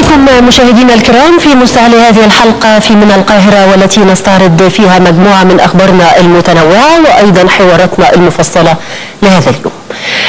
بكم مشاهدينا الكرام في مستهل هذه الحلقة في من القاهرة والتي نستعرض فيها مجموعة من أخبارنا المتنوعة وأيضا حواراتنا المفصلة لهذا اليوم.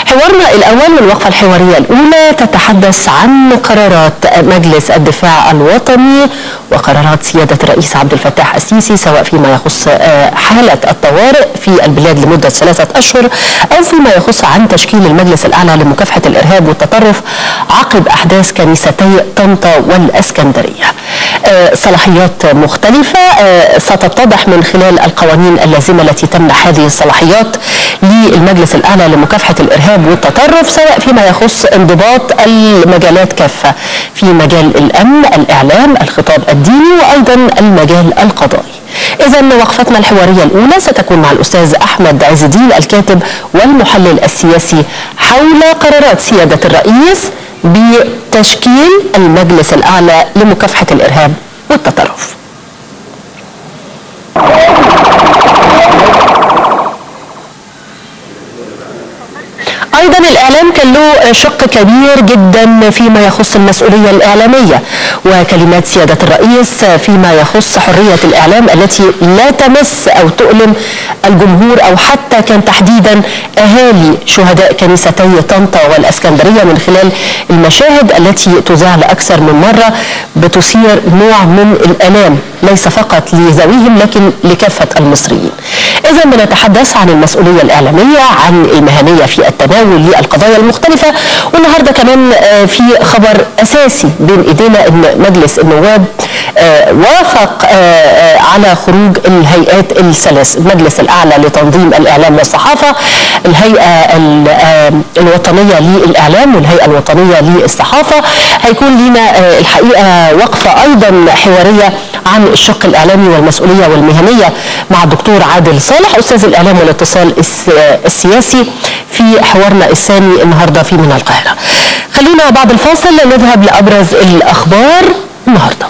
حوارنا الأول والوقفة الحوارية الأولى تتحدث عن قرارات مجلس الدفاع الوطني وقرارات سيادة الرئيس عبد الفتاح السيسي سواء فيما يخص حالة الطوارئ في البلاد لمدة ثلاثة أشهر أو فيما يخص عن تشكيل المجلس الأعلى لمكافحة الإرهاب والتطرف عقب أحداث كنيستي طنطا والأسكندرية. صلاحيات مختلفة ستتضح من خلال القوانين اللازمة التي تمنح هذه الصلاحيات للمجلس الأعلى لمكافحة الإرهاب والتطرف سواء فيما يخص انضباط المجالات كافة في مجال الأمن الإعلام الخطاب الديني وأيضا المجال القضائي. إذا وقفتنا الحوارية الأولى ستكون مع الأستاذ أحمد عز الدين الكاتب والمحلل السياسي حول قرارات سيادة الرئيس بتشكيل المجلس الأعلى لمكافحة الإرهاب والتطرف. أيضا الإعلام كان له شق كبير جدا فيما يخص المسؤولية الإعلامية وكلمات سيادة الرئيس فيما يخص حرية الإعلام التي لا تمس أو تؤلم الجمهور أو حتى كان تحديدا أهالي شهداء كنيستي طنطا والإسكندرية من خلال المشاهد التي تذاع لأكثر من مرة بتثير نوع من الألام ليس فقط لذويهم لكن لكافة المصريين. اذا بنتحدث عن المسؤولية الإعلامية عن المهنية في التناول للقضايا المختلفة. والنهاردة كمان في خبر أساسي بين ايدينا إن مجلس النواب وافق على خروج الهيئات الثلاث المجلس الأعلى لتنظيم الإعلام والصحافة الهيئة الوطنية للإعلام والهيئة الوطنية للصحافة. هيكون لنا الحقيقة وقفة أيضا حوارية عن الشق الإعلامي والمسؤولية والمهنية مع الدكتور عادل صالح أستاذ الإعلام والاتصال السياسي في حوارنا الثاني النهارده في من القاهرة. خلينا بعد الفاصل نذهب لأبرز الأخبار النهارده.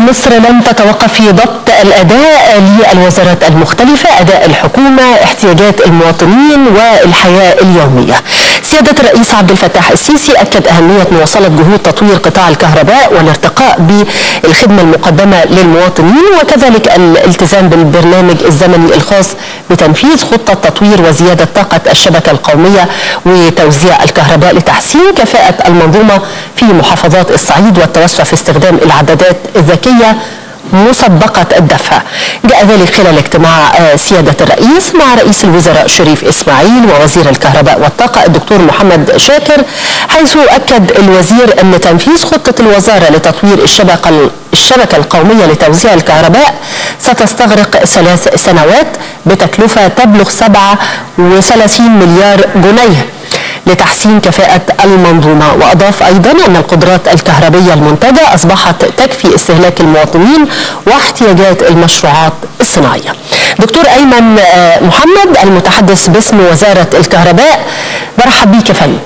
مصر لم تتوقف في ضبط الأداء للوزارات المختلفة أداء الحكومة احتياجات المواطنين والحياة اليومية. سيادة الرئيس عبد الفتاح السيسي أكد أهمية مواصلة جهود تطوير قطاع الكهرباء والارتقاء بالخدمة المقدمة للمواطنين وكذلك الالتزام بالبرنامج الزمني الخاص بتنفيذ خطة تطوير وزيادة طاقة الشبكة القومية وتوزيع الكهرباء لتحسين كفاءة المنظومة في محافظات الصعيد والتوسع في استخدام العدادات الذكية مسبقة الدفع. جاء ذلك خلال اجتماع سيادة الرئيس مع رئيس الوزراء شريف إسماعيل ووزير الكهرباء والطاقة الدكتور محمد شاكر حيث أكد الوزير أن تنفيذ خطة الوزارة لتطوير الشبكة الشبكة القومية لتوزيع الكهرباء ستستغرق ثلاث سنوات بتكلفة تبلغ 37 مليار جنيه. لتحسين كفاءة المنظومة. وأضاف أيضا أن القدرات الكهربية المنتجة أصبحت تكفي استهلاك المواطنين واحتياجات المشروعات الصناعية. دكتور أيمن محمد المتحدث باسم وزارة الكهرباء برحب بيك يا فندم.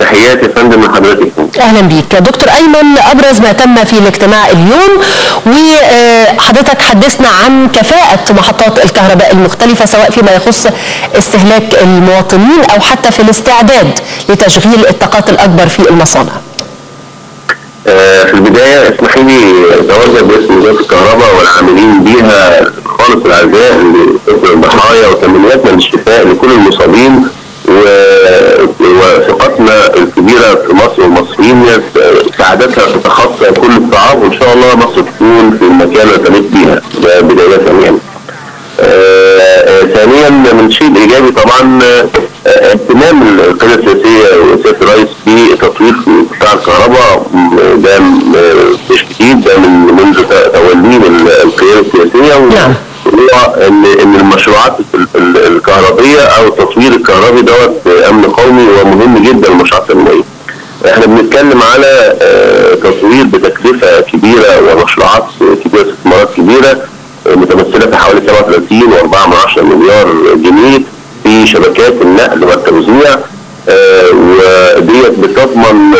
تحياتي يا فندم لحضرتك أهلا بيك. دكتور أيمن أبرز ما تم في الاجتماع اليوم وحضرتك حدثنا عن كفاءة محطات الكهرباء المختلفة سواء فيما يخص استهلاك المواطنين أو حتى في الاستعداد لتشغيل الطاقات الأكبر في المصانع. في البداية اسمحي لي أتوجه باسم وزارة الكهرباء والعاملين بيها خالص العزاء لأسر الضحايا وتمنياتنا بالشفاء لكل المصابين وثقتنا الكبيرة في مصر والمصريين سعادتها تتخطى كل الصعاب وإن شاء الله مصر تكون في المكان اللي تليق بيها ده بداية يعني. ثانيا من شيء إيجابي طبعا اهتمام القيادة السياسية وسيادة الرئيس بتطوير قطاع الكهرباء ده مش جديد ده من منذ تولين القيادة السياسية نعم. هو ان إن المشروعات ال- ال- الكهربية أو التطوير الكهربي دوت امن قومي ومهم جدا للمشروعات المائيه. إحنا بنتكلم على آه، تطوير بتكلفة كبيرة ومشروعات كبيرة استثمارات كبيرة آه، متمثلة في حوالي 37 و4 مليار جنيه في شبكات النقل والتوزيع آه، وديت بتضمن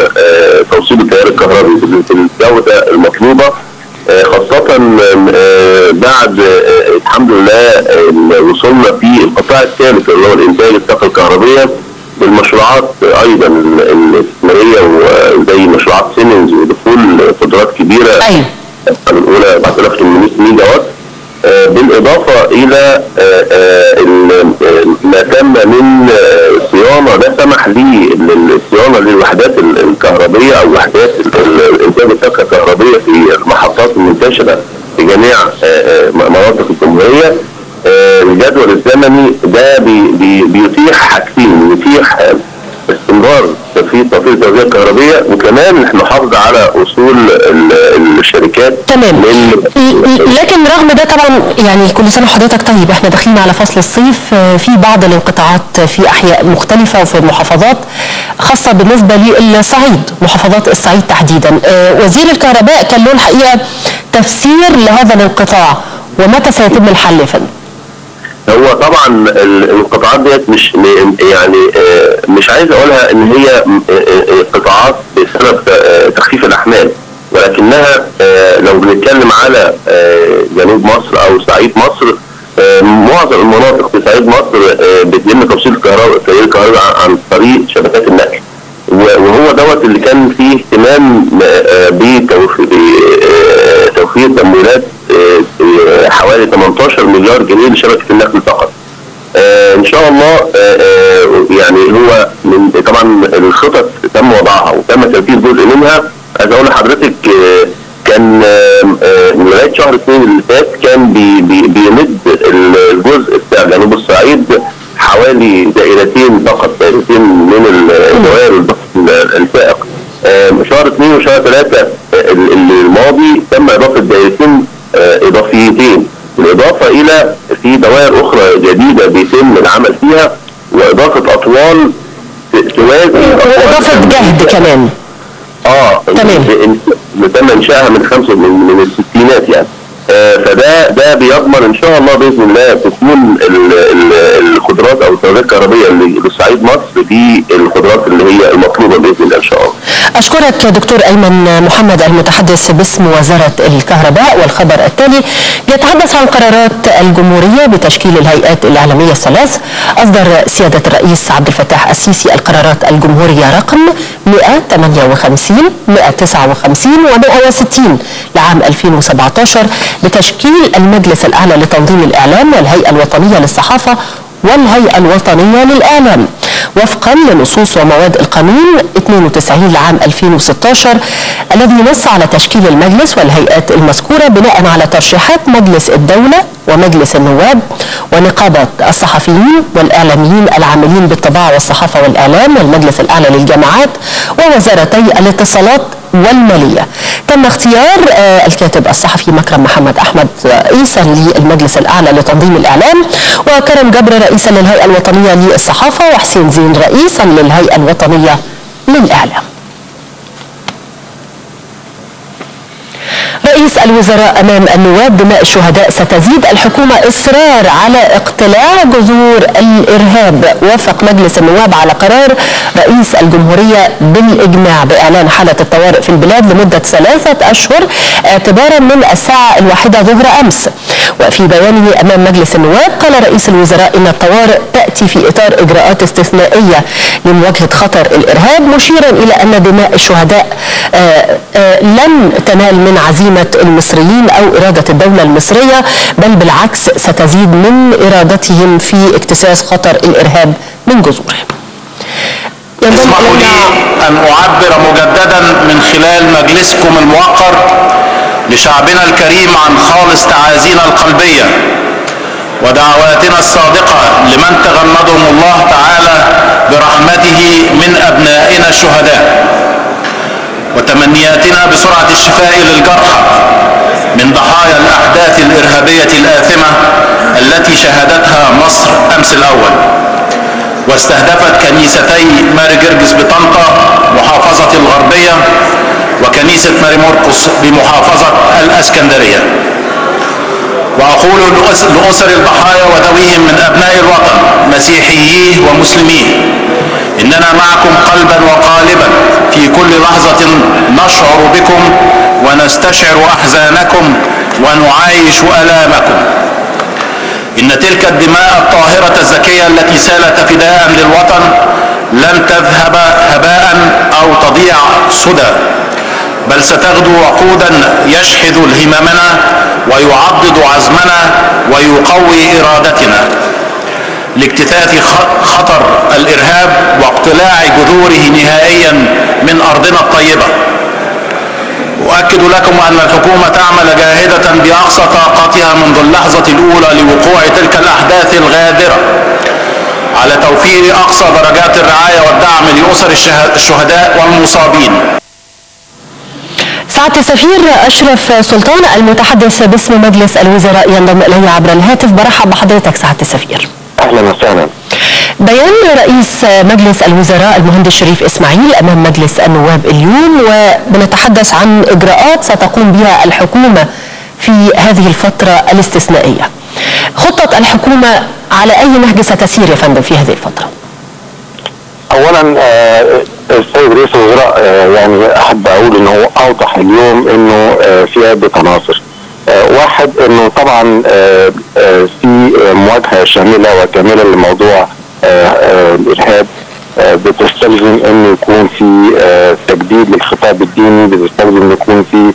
توصيل التيار الكهربي بالجودة المطلوبة خاصة آه، بعد آه، الحمد لله آه، وصلنا في القطاع الثالث اللي هو الإنتاج الطاقة الكهربية بالمشروعات أيضا الاستثمارية وزي مشروعات سيمنز ودخول قدرات كبيرة أيوة. الأولى 4800 ميجا وات آه، بالإضافة إلى آه، آه، ما تم من صيانة ده سمح للصيانة للوحدات ال- الكهربية أو وحدات ال- ال- إنتاج الطاقة الكهربية في المحطات المنتشرة في جميع مناطق الجمهورية. آه، الجدول الزمني ده بي- بي- بيتيح حاجتين بيتيح آه، استمرار في تطوير التغذيه الكهربية وكمان المحافظه على أصول ال- الشركات. تمام. لكن رغم ده طبعا يعني كل سنة وحضرتك طيب إحنا داخلين على فصل الصيف آه، في بعض الانقطاعات في أحياء مختلفة وفي المحافظات خاصة بالنسبة للصعيد محافظات الصعيد تحديدا. آه، وزير الكهرباء كان له الحقيقة تفسير لهذا الانقطاع ومتى سيتم الحل يا فندم؟ هو طبعا ال- القطاعات ديت مش يعني آه، مش عايز أقولها إن هي آه، آه، قطاعات بسبب تخفيف الأحمال ولكنها لو بنتكلم على جنوب مصر أو صعيد مصر معظم المناطق في صعيد مصر بيتم توصيل الكهرباء التيار الكهرباء عن- طريق شبكات النقل. وهو دوت اللي كان فيه اهتمام بتوفير تمويلات حوالي 18 مليار جنيه لشبكة النقل فقط. آه، إن شاء الله آه، آه، يعني هو من طبعا الخطط تم وضعها وتم تنفيذ جزء منها عايز أقول لحضرتك كان من لغاية شهر اثنين اللي فات كان بي بي بيمد الجزء بتاع جنوب الصعيد حوالي دائرتين فقط دائرتين من الدوائر الفائق شهر اثنين وشهر ثلاثة الماضي تم إضافة دائرتين آه، إضافيتين. بالإضافة إلى في دوائر أخرى جديدة بيتم العمل فيها وإضافة أطوال توازي واضافه جهد كمان. آه تمام. اللي تم إنشائها من خمسه من, من الستينات يعني. فده ده بيضمن إن شاء الله بإذن الله تكون ال- ال- القدرات أو التغذيه الكهربية اللي لصعيد مصر دي القدرات اللي هي المطلوبة بإذن الله إن شاء الله. أشكرك دكتور أيمن محمد المتحدث باسم وزارة الكهرباء والخبر التالي. يتحدث عن قرارات الجمهورية بتشكيل الهيئات الإعلامية الثلاث. أصدر سيادة الرئيس عبد الفتاح السيسي القرارات الجمهورية رقم 158 159 و160 لعام 2017 بتشكيل المجلس الأعلى لتنظيم الإعلام والهيئة الوطنية للصحافة والهيئة الوطنية للإعلام. وفقا لنصوص ومواد القانون 92 لعام 2016 الذي نص على تشكيل المجلس والهيئات المذكورة بناء على ترشيحات مجلس الدولة ومجلس النواب ونقابة الصحفيين والإعلاميين العاملين بالطباعة والصحافة والإعلام والمجلس الأعلى للجامعات ووزارتي الاتصالات والمالية. تم اختيار آه، الكاتب الصحفي مكرم محمد أحمد رئيسا للمجلس الأعلى لتنظيم الإعلام وكرم جبر رئيسا للهيئة الوطنية للصحافة وحسين زين رئيسا للهيئة الوطنية للإعلام. رئيس الوزراء أمام النواب دماء الشهداء ستزيد الحكومة إصرار على اقتلاع جذور الإرهاب. وافق مجلس النواب على قرار رئيس الجمهورية بالإجماع بإعلان حالة الطوارئ في البلاد لمدة ثلاثة أشهر اعتبارا من الساعة الواحدة ظهر أمس. وفي بيانه أمام مجلس النواب قال رئيس الوزراء إن الطوارئ تأتي في إطار إجراءات استثنائية لمواجهه خطر الإرهاب مشيرا إلى أن دماء الشهداء لن تنال من عزيمة المصريين أو إرادة الدولة المصرية بل بالعكس ستزيد من إرادتهم في اجتثاث خطر الإرهاب من جذوره. اسمحوا لي أن أعبر مجددا من خلال مجلسكم الموقر لشعبنا الكريم عن خالص تعازينا القلبية ودعواتنا الصادقة لمن تغمدهم الله تعالى برحمته من أبنائنا الشهداء وتمنياتنا بسرعة الشفاء للجرحى من ضحايا الأحداث الإرهابية الآثمة التي شاهدتها مصر أمس الأول. واستهدفت كنيستي ماري جرجس بطنطا محافظة الغربية وكنيسة ماري مرقس بمحافظة الأسكندرية. وأقول لأسر الضحايا وذويهم من أبناء الوطن مسيحييه ومسلميه إننا معكم قلبا وقالبا. في كل لحظة نشعر بكم ونستشعر أحزانكم ونعايش ألامكم. إن تلك الدماء الطاهرة الزكية التي سالت فداء للوطن لن تذهب هباء أو تضيع سدى. بل ستغدو وقودا يشحذ الهممنا ويعضد عزمنا ويقوي إرادتنا. لاجتثاث خطر الإرهاب واقتلاع جذوره نهائيا من أرضنا الطيبة. أؤكد لكم أن الحكومة تعمل جاهدة بأقصى طاقتها منذ اللحظة الأولى لوقوع تلك الأحداث الغادرة. على توفير أقصى درجات الرعاية والدعم لأسر الشهداء والمصابين. سعادة السفير أشرف سلطان المتحدث باسم مجلس الوزراء ينضم إلي عبر الهاتف. برحب بحضرتك سعادة السفير أهلا وسهلا بيان رئيس مجلس الوزراء المهندس شريف إسماعيل أمام مجلس النواب اليوم وبنتحدث عن إجراءات ستقوم بها الحكومة في هذه الفترة الاستثنائية. خطة الحكومة على أي نهج ستسير يا فندم في هذه الفترة؟ اولا السيد رئيس الوزراء يعني أحب أقول إنه هو أوضح اليوم إنه في عدة عناصر. واحد إنه طبعا في مواجهة شاملة وكاملة لموضوع الارهاب بتستلزم انه يكون في تجديد للخطاب الديني بتستلزم يكون في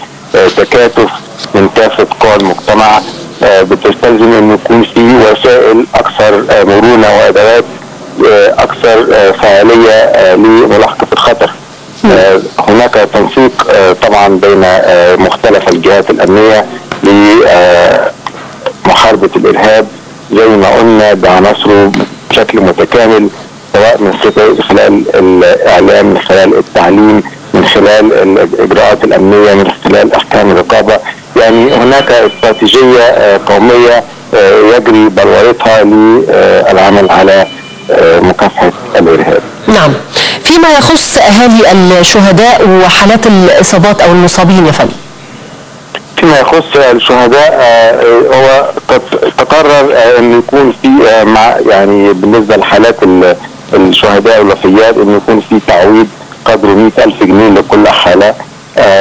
تكاتف من كافة قوى المجتمع بتستلزم انه يكون في وسائل أكثر مرونة وأدوات أكثر فعالية لملاحقة الخطر. هناك تنسيق طبعا بين مختلف الجهات الأمنية لمحاربة الإرهاب زي ما قلنا بعناصره بشكل متكامل سواء من خلال الإعلام من خلال التعليم من خلال الإجراءات الأمنية من خلال أحكام الرقابة. يعني هناك استراتيجية قومية يجري بلورتها للعمل على مكافحة الإرهاب. نعم. فيما يخص أهالي الشهداء وحالات الإصابات أو المصابين يا فندم. فيما يخص الشهداء هو تقرر ان يكون في مع يعني بالنسبة لحالات الشهداء والوفيات ان يكون في تعويض قدر 100 ألف جنيه لكل حالة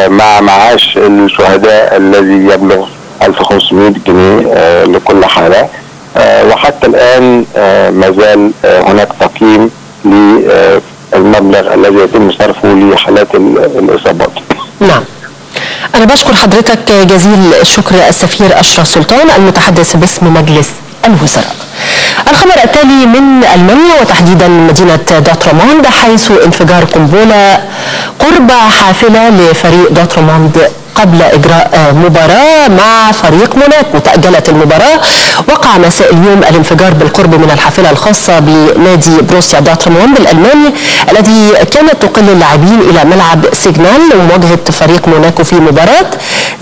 مع معاش الشهداء الذي يبلغ 1500 جنيه لكل حالة. وحتى الآن ما زال هناك تقييم للمبلغ الذي يتم صرفه لحالات الإصابات. نعم. أنا بشكر حضرتك جزيل الشكر السفير أشرف سلطان المتحدث باسم مجلس الوزراء. الخبر التالي من ألمانيا وتحديدا مدينة دورتموند حيث انفجار قنبلة قرب حافلة لفريق دورتموند قبل إجراء مباراة مع فريق موناكو تأجلت المباراة. وقع مساء اليوم الانفجار بالقرب من الحافلة الخاصة بنادي بروسيا دورتموند الألماني الذي كانت تقل اللاعبين إلى ملعب سيجنال لمواجهة فريق موناكو في مباراة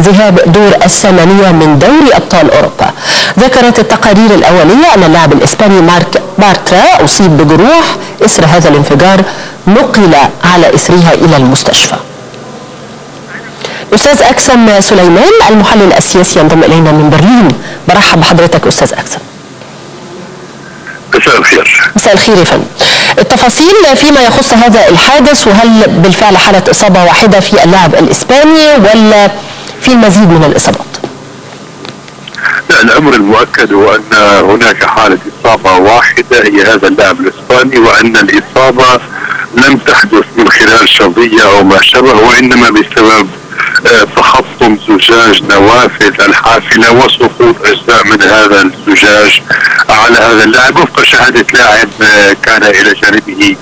ذهاب دور الثمانية من دوري أبطال أوروبا. ذكرت التقارير الأولية أن اللاعب الإسباني مارك بارترا أصيب بجروح إثر هذا الانفجار نقل على إثرها إلى المستشفى. أستاذ أكسم سليمان المحلل السياسي ينضم إلينا من برلين. برحب بحضرتك أستاذ أكسم. مساء الخير. مساء الخير يا فندم. التفاصيل فيما يخص هذا الحادث وهل بالفعل حالة إصابة واحدة في اللاعب الإسباني ولا في المزيد من الإصابات؟ لا الأمر المؤكد هو أن هناك حالة إصابة واحدة هي هذا اللاعب الإسباني وأن الإصابة لم تحدث من خلال شظية أو ما شابه وإنما بسبب تحطم زجاج نوافذ الحافلة وسقوط أجزاء من هذا الزجاج على هذا اللاعب. وفق شهادة لاعب كان إلى جانبه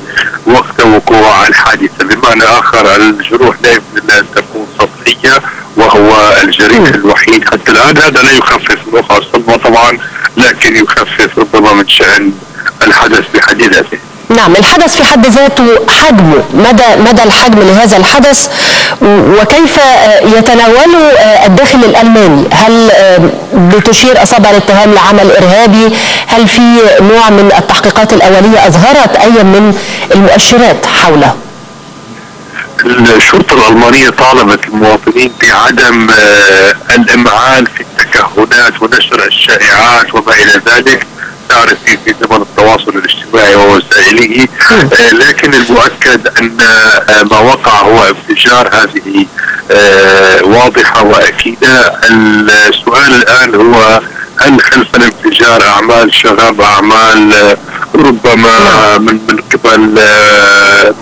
وقت وقوع الحادثة. بمعنى آخر الجروح لا يمكن أن تكون سطحية وهو الجريح الوحيد. حتى الآن هذا لا يخفف من وقع الصدمة طبعا لكن يخفف ربما من شأن الحدث بحد ذاته نعم الحدث في حد ذاته حجمه. مدى مدى الحجم لهذا الحدث؟ وكيف آه، يتناوله آه، الداخل الألماني؟ هل آه، بتشير أصابع الاتهام لعمل إرهابي؟ هل في نوع من التحقيقات الأولية أظهرت أي من المؤشرات حوله؟ الشرطة الألمانية طالبت المواطنين بعدم الإمعان في التكهنات ونشر الشائعات وما إلى ذلك. تعرف في في زمن التواصل الاجتماعي ووسائله. آه، لكن المؤكد أن آه، ما وقع هو انفجار هذه آه، واضحة وأكيدة. السؤال الآن هو هل خلف الانفجار أعمال شغب أعمال آه، ربما من من قبل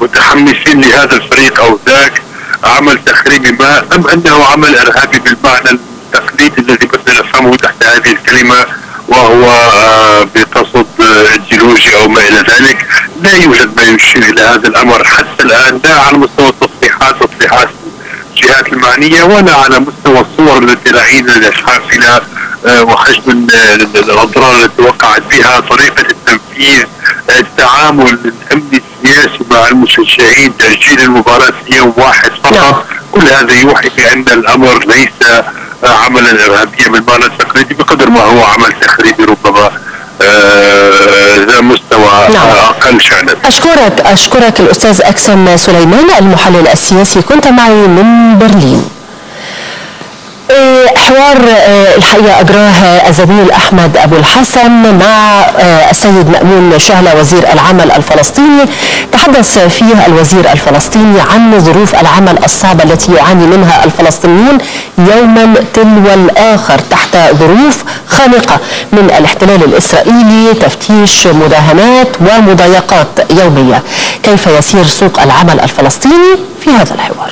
متحمسين لهذا الفريق أو ذاك عمل تخريبي ما أم أنه عمل إرهابي بالمعنى التقليدي الذي بدنا نفهمه تحت هذه الكلمة وهو آه، بقصد آه، ايديولوجي أو ما إلى ذلك لا يوجد ما يشير إلى هذا الأمر حتى الآن لا على مستوى التصريحات تصريحات الجهات المعنية ولا على مستوى الصور التي رأينا الحافله آه، وحجم ال- ال- الأضرار التي وقعت بها طريقة التنفيذ آه، التعامل الامني السياسي مع المشجعين تاجيل المباراة في يوم واحد نعم. فقط كل هذا يوحي بأن الأمر ليس آه، عملا إرهابيا بالمعنى التقليدي بقدر ما هو عمل تخريبي ربما آه، ذا مستوى نعم. آه، أقل شأنا. أشكرك أشكرك الأستاذ أكسم سليمان المحلل السياسي. كنت معي من برلين. آه، حوار آه، الحقيقة أجراه الزميل أحمد أبو الحسن مع آه، السيد مأمون شهلة وزير العمل الفلسطيني. تحدث فيه الوزير الفلسطيني عن ظروف العمل الصعبة التي يعاني منها الفلسطينيون يوما تلو الآخر تحت ظروف خانقة. من الاحتلال الإسرائيلي تفتيش مداهمات ومضايقات يومية. كيف يسير سوق العمل الفلسطيني في هذا الحوار؟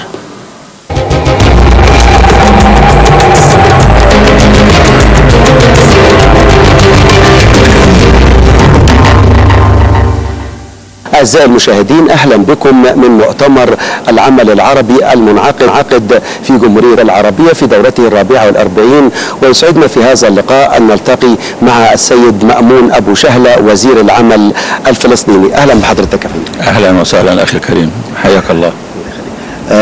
أعزائي المشاهدين أهلا بكم من مؤتمر العمل العربي المنعقد عقد في جمهورية العربية في دورته الرابعة والأربعين. ويسعدنا في هذا اللقاء أن نلتقي مع السيد مأمون أبو شهلة وزير العمل الفلسطيني. أهلا بحضرتك أهلا وسهلا أخي الكريم. حياك الله.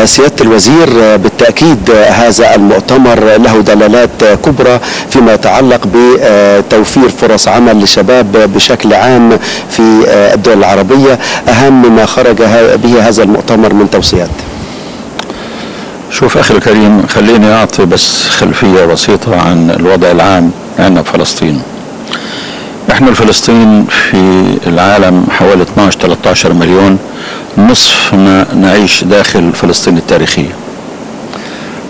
سيادة الوزير آه، بالتأكيد آه، هذا المؤتمر له دلالات آه، كبرى فيما يتعلق بتوفير فرص عمل للشباب بشكل عام في آه، الدول العربية. أهم ما خرج به هذا المؤتمر من توصيات. شوف أخي الكريم خليني أعطي بس خلفية بسيطة عن الوضع العام عندنا في فلسطين. إحنا الفلسطين في العالم حوالي 12 13 مليون نصفنا نعيش داخل فلسطين التاريخية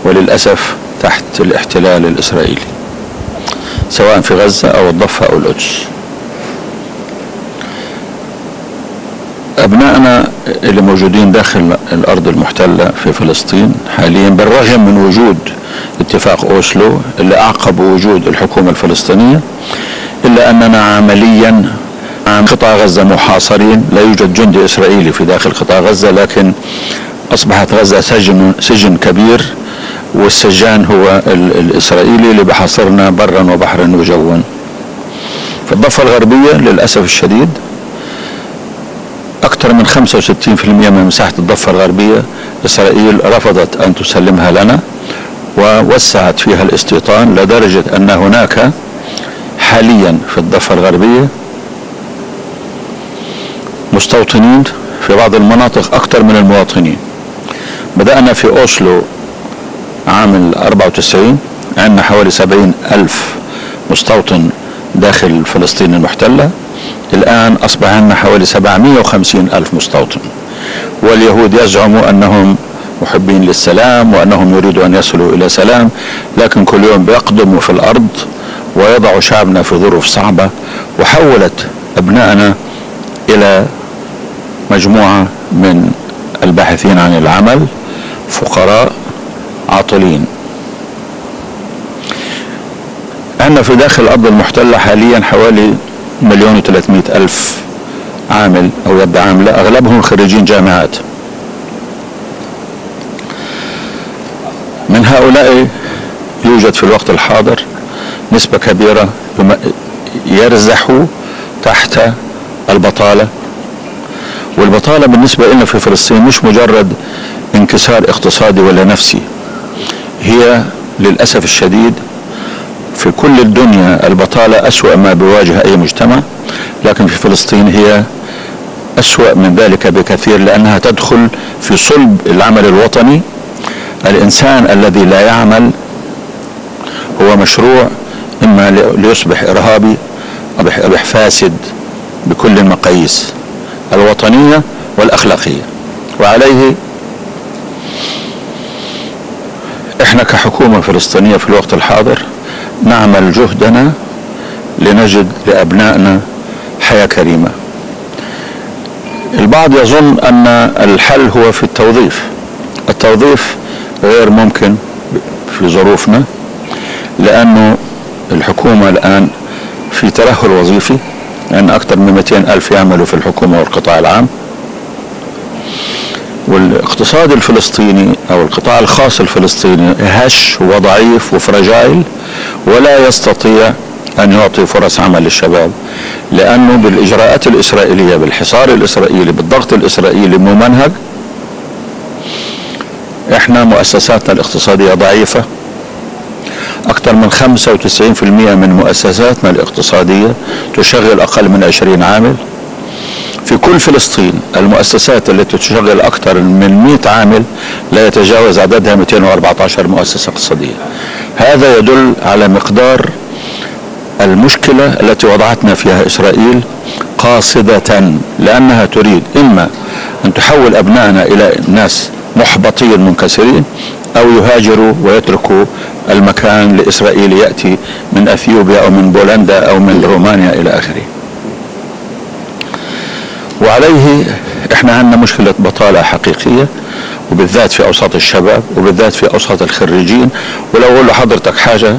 وللأسف تحت الاحتلال الإسرائيلي سواء في غزة أو الضفة أو القدس. أبنائنا اللي موجودين داخل الأرض المحتلة في فلسطين حاليا بالرغم من وجود اتفاق أوسلو اللي أعقب وجود الحكومة الفلسطينية إلا أننا عمليا عن قطاع غزة محاصرين. لا يوجد جندي إسرائيلي في داخل قطاع غزة لكن أصبحت غزة سجن سجن كبير والسجان هو ال- الإسرائيلي اللي بحاصرنا برا وبحرا وجوا في الضفة الغربية للأسف الشديد أكثر من 65% من مساحة الضفة الغربية إسرائيل رفضت أن تسلمها لنا ووسعت فيها الاستيطان لدرجة أن هناك حاليا في الضفة الغربية مستوطنين في بعض المناطق أكثر من المواطنين. بدأنا في أوسلو عام ال 94 عندنا حوالي 70 ألف مستوطن داخل فلسطين المحتلة. الآن أصبح عندنا حوالي 750 ألف مستوطن. واليهود يزعموا أنهم محبين للسلام وأنهم يريدوا أن يصلوا إلى سلام لكن كل يوم بيقدموا في الأرض ويضعوا شعبنا في ظروف صعبة وحولت أبنائنا إلى مجموعة من الباحثين عن العمل فقراء عاطلين. عندنا في داخل الأرض المحتلة حاليا حوالي مليون وثلاثمائة ألف عامل أو يد عاملة أغلبهم خريجين جامعات. من هؤلاء يوجد في الوقت الحاضر نسبة كبيرة يرزحوا تحت البطالة. والبطالة بالنسبة لنا في فلسطين مش مجرد انكسار اقتصادي ولا نفسي هي للأسف الشديد في كل الدنيا البطالة أسوأ ما بيواجه أي مجتمع لكن في فلسطين هي أسوأ من ذلك بكثير لأنها تدخل في صلب العمل الوطني. الإنسان الذي لا يعمل هو مشروع إما ليصبح إرهابي أو فاسد بكل المقاييس الوطنية والأخلاقية. وعليه إحنا كحكومة فلسطينية في الوقت الحاضر نعمل جهدنا لنجد لأبنائنا حياة كريمة. البعض يظن أن الحل هو في التوظيف. التوظيف غير ممكن في ظروفنا لأنه الحكومة الآن في ترهل وظيفي لأن يعني أكثر من 200 ألف يعملوا في الحكومة والقطاع العام. والاقتصاد الفلسطيني أو القطاع الخاص الفلسطيني هش وضعيف وفرجايل ولا يستطيع أن يعطي فرص عمل للشباب لأنه بالإجراءات الإسرائيلية بالحصار الإسرائيلي بالضغط الإسرائيلي ممنهج. إحنا مؤسساتنا الاقتصادية ضعيفة. أكثر من 95% من مؤسساتنا الاقتصادية تشغل أقل من 20 عامل. في كل فلسطين المؤسسات التي تشغل أكثر من 100 عامل لا يتجاوز عددها 214 مؤسسة اقتصادية. هذا يدل على مقدار المشكلة التي وضعتنا فيها إسرائيل قاصدة لأنها تريد إما أن تحول أبنائنا إلى ناس محبطين منكسرين أو يهاجروا ويتركوا المكان لإسرائيل يأتي من أثيوبيا أو من بولندا أو من رومانيا إلى آخره. وعليه إحنا عندنا مشكلة بطالة حقيقية وبالذات في أوساط الشباب وبالذات في أوساط الخريجين. ولو أقول لحضرتك حاجة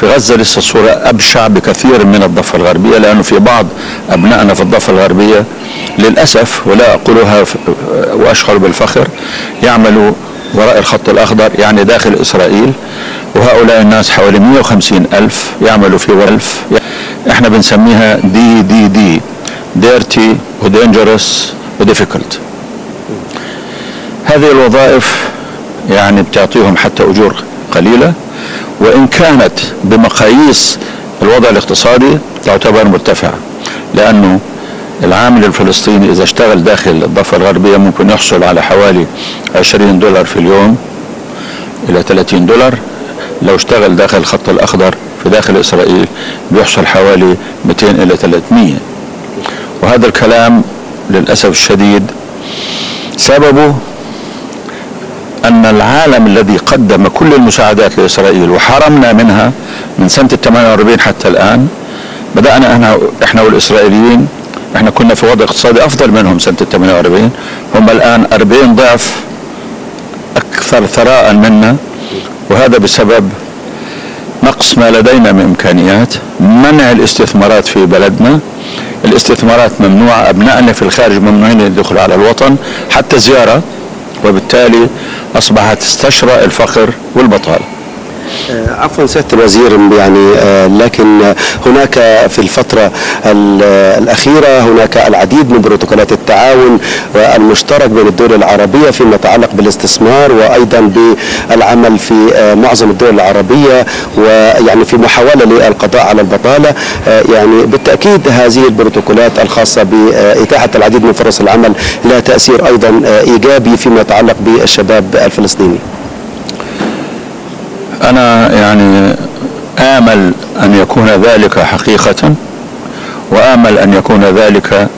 في غزة لسه الصورة أبشع بكثير من الضفة الغربية لأنه في بعض أبنائنا في الضفة الغربية للأسف ولا أقولها وأشعر بالفخر يعملوا وراء الخط الأخضر يعني داخل إسرائيل وهؤلاء الناس حوالي 150 ألف يعملوا في ألف. إحنا بنسميها دي دي دي ديرتي ودينجرس وديفيكولت هذه الوظائف يعني بتعطيهم حتى أجور قليلة وإن كانت بمقاييس الوضع الاقتصادي تعتبر مرتفعة لأنه العامل الفلسطيني إذا اشتغل داخل الضفة الغربية ممكن يحصل على حوالي 20 دولار في اليوم إلى 30 دولار. لو اشتغل داخل الخط الأخضر في داخل إسرائيل بيحصل حوالي 200 إلى 300 وهذا الكلام للأسف الشديد سببه أن العالم الذي قدم كل المساعدات لإسرائيل وحرمنا منها من سنة 48 حتى الآن بدأنا إحنا, إحنا والإسرائيليين إحنا كنا في وضع اقتصادي أفضل منهم سنة 48 هم الآن 40 ضعف أكثر ثراء منا وهذا بسبب نقص ما لدينا من إمكانيات منع الاستثمارات في بلدنا. الاستثمارات ممنوعة أبنائنا في الخارج ممنوعين الدخول على الوطن حتى زيارة وبالتالي أصبحت استشرى الفقر والبطالة. عفوا سيادة الوزير يعني لكن هناك في الفترة الأخيرة هناك العديد من بروتوكولات التعاون المشترك بين الدول العربية فيما يتعلق بالاستثمار وأيضا بالعمل في معظم الدول العربية ويعني في محاولة للقضاء على البطالة يعني بالتأكيد هذه البروتوكولات الخاصة بإتاحة العديد من فرص العمل لها تأثير أيضا إيجابي فيما يتعلق بالشباب الفلسطيني. أنا يعني آمل أن يكون ذلك حقيقة وآمل أن يكون ذلك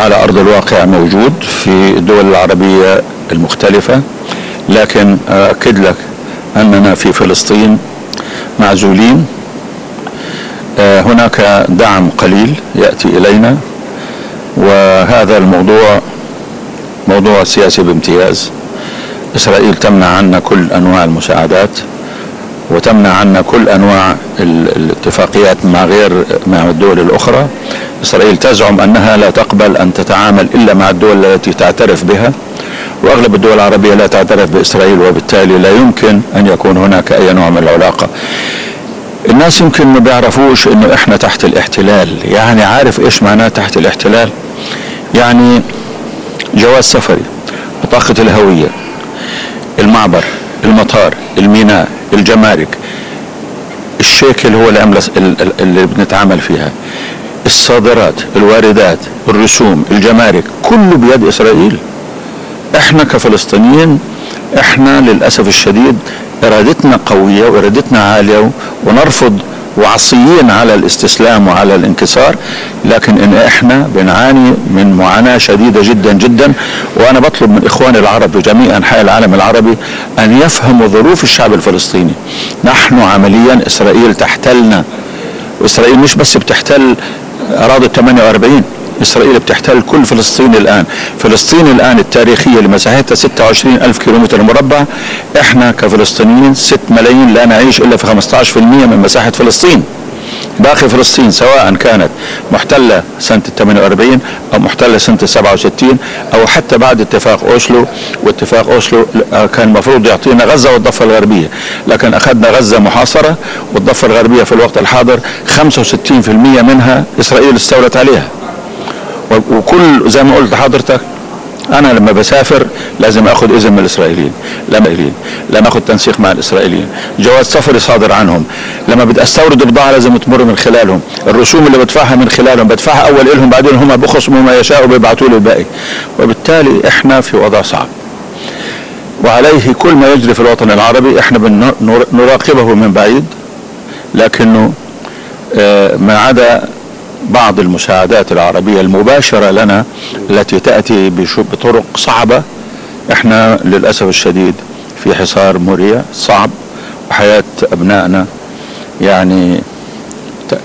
على أرض الواقع موجود في الدول العربية المختلفة. لكن أكد لك أننا في فلسطين معزولين. هناك دعم قليل يأتي إلينا وهذا الموضوع موضوع سياسي بامتياز. إسرائيل تمنع عنا كل أنواع المساعدات وتمنع عنا كل أنواع الاتفاقيات مع غير مع الدول الأخرى. إسرائيل تزعم أنها لا تقبل أن تتعامل إلا مع الدول التي تعترف بها وأغلب الدول العربية لا تعترف بإسرائيل وبالتالي لا يمكن أن يكون هناك أي نوع من العلاقة. الناس يمكن ما بيعرفوش إنه إحنا تحت الاحتلال. يعني عارف إيش معناه تحت الاحتلال؟ يعني جواز سفري بطاقة الهوية. المعبر المطار الميناء الجمارك الشيكل هو العملة اللي بنتعامل فيها الصادرات الواردات الرسوم الجمارك كله بيد إسرائيل. إحنا كفلسطينيين إحنا للأسف الشديد إرادتنا قوية وإرادتنا عالية ونرفض وعصيين على الاستسلام وعلى الانكسار لكن إن إحنا بنعاني من معاناة شديدة جدا جدا وأنا بطلب من إخواني العرب في جميع أنحاء العالم العربي أن يفهموا ظروف الشعب الفلسطيني. نحن عمليا إسرائيل تحتلنا وإسرائيل مش بس بتحتل أراضي 48 إسرائيل بتحتل كل فلسطين الآن. فلسطين الآن التاريخية اللي مساحتها 26 ألف كيلومتر مربع. إحنا كفلسطينيين 6 ملايين لا نعيش إلا في 15% من مساحة فلسطين. باقي فلسطين سواء كانت محتلة سنة 48 أو محتلة سنة 67 أو حتى بعد اتفاق أوسلو. واتفاق أوسلو كان المفروض يعطينا غزة والضفة الغربية. لكن أخذنا غزة محاصرة والضفة الغربية في الوقت الحاضر 65% منها إسرائيل استولت عليها. وكل زي ما قلت لحضرتك أنا لما بسافر لازم آخد إذن من الإسرائيليين لما لما آخد تنسيق مع الإسرائيليين جواز سفري صادر عنهم لما بدي أستورد بضاعه لازم تمر من خلالهم الرسوم اللي بدفعها من خلالهم بدفعها أول لهم بعدين هم بخصموا ما يشاءوا وبيبعتوا لي الباقي وبالتالي إحنا في وضع صعب. وعليه كل ما يجري في الوطن العربي إحنا بنراقبه من بعيد لكنه ما عدا بعض المساعدات العربية المباشرة لنا التي تأتي بطرق صعبة. إحنا للأسف الشديد في حصار موريا صعب وحياة أبنائنا يعني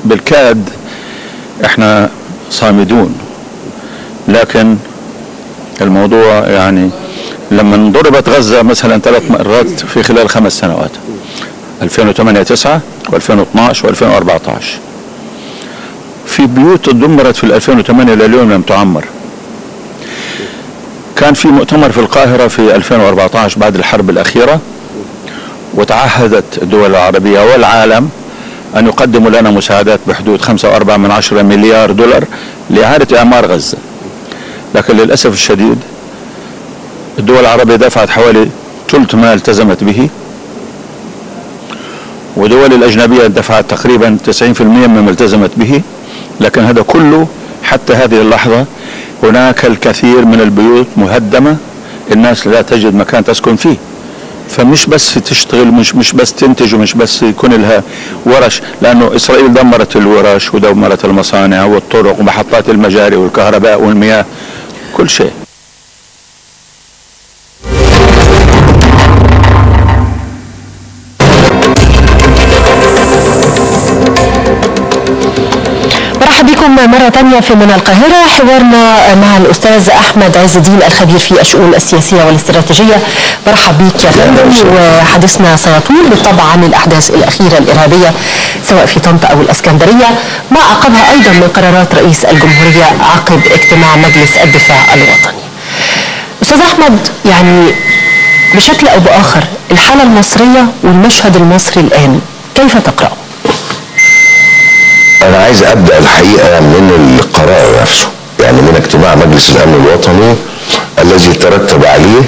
بالكاد إحنا صامدون. لكن الموضوع يعني لما انضربت غزة مثلا ثلاث مرات في خلال خمس سنوات 2008 9 و2012 و2014 في بيوت دمرت في 2008 لليوم لم تعمر. كان في مؤتمر في القاهرة في 2014 بعد الحرب الأخيرة وتعهدت الدول العربية والعالم أن يقدموا لنا مساعدات بحدود 5.4 من عشرة مليار دولار لإعادة إعمار غزة. لكن للأسف الشديد الدول العربية دفعت حوالي ثلث ما التزمت به ودول الأجنبية دفعت تقريبا 90% مما التزمت به. لكن هذا كله حتى هذه اللحظة هناك الكثير من البيوت مهدمة الناس لا تجد مكان تسكن فيه. فمش بس تشتغل مش مش بس تنتج ومش بس يكون لها ورش لأنه إسرائيل دمرت الورش ودمرت المصانع والطرق ومحطات المجاري والكهرباء والمياه كل شيء. بكم مرة تانية في من القاهرة. حوارنا مع الأستاذ أحمد عز الدين الخبير في الشؤون السياسية والاستراتيجية. مرحب بك يا فندم وحديثنا سيطول بالطبع عن الأحداث الأخيرة الإرهابية سواء في طنطا أو الإسكندرية. ما عقبها أيضا من قرارات رئيس الجمهورية عقب اجتماع مجلس الدفاع الوطني. أستاذ أحمد يعني بشكل أو بآخر الحالة المصرية والمشهد المصري الآن كيف تقرأه؟ أنا عايز أبدأ الحقيقة من القرار نفسه يعني من اجتماع مجلس الأمن الوطني الذي ترتب عليه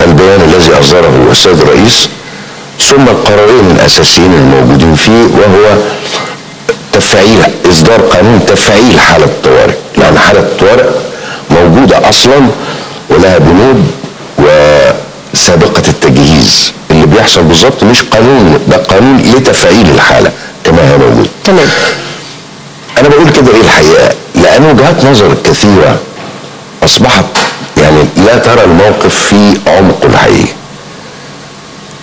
البيان الذي أصدره السيد الرئيس ثم القرارين الأساسيين الموجودين فيه وهو تفعيل إصدار قانون تفعيل حالة الطوارئ. لأن حالة الطوارئ موجودة أصلا ولها بنود وسابقة التجهيز. اللي بيحصل بالظبط مش قانون ده قانون لتفعيل الحالة كما هي موجوده تمام. أنا بقول كده إيه الحقيقة؟ لأن وجهات نظر كثيرة أصبحت يعني لا ترى الموقف في عمقه الحقيقي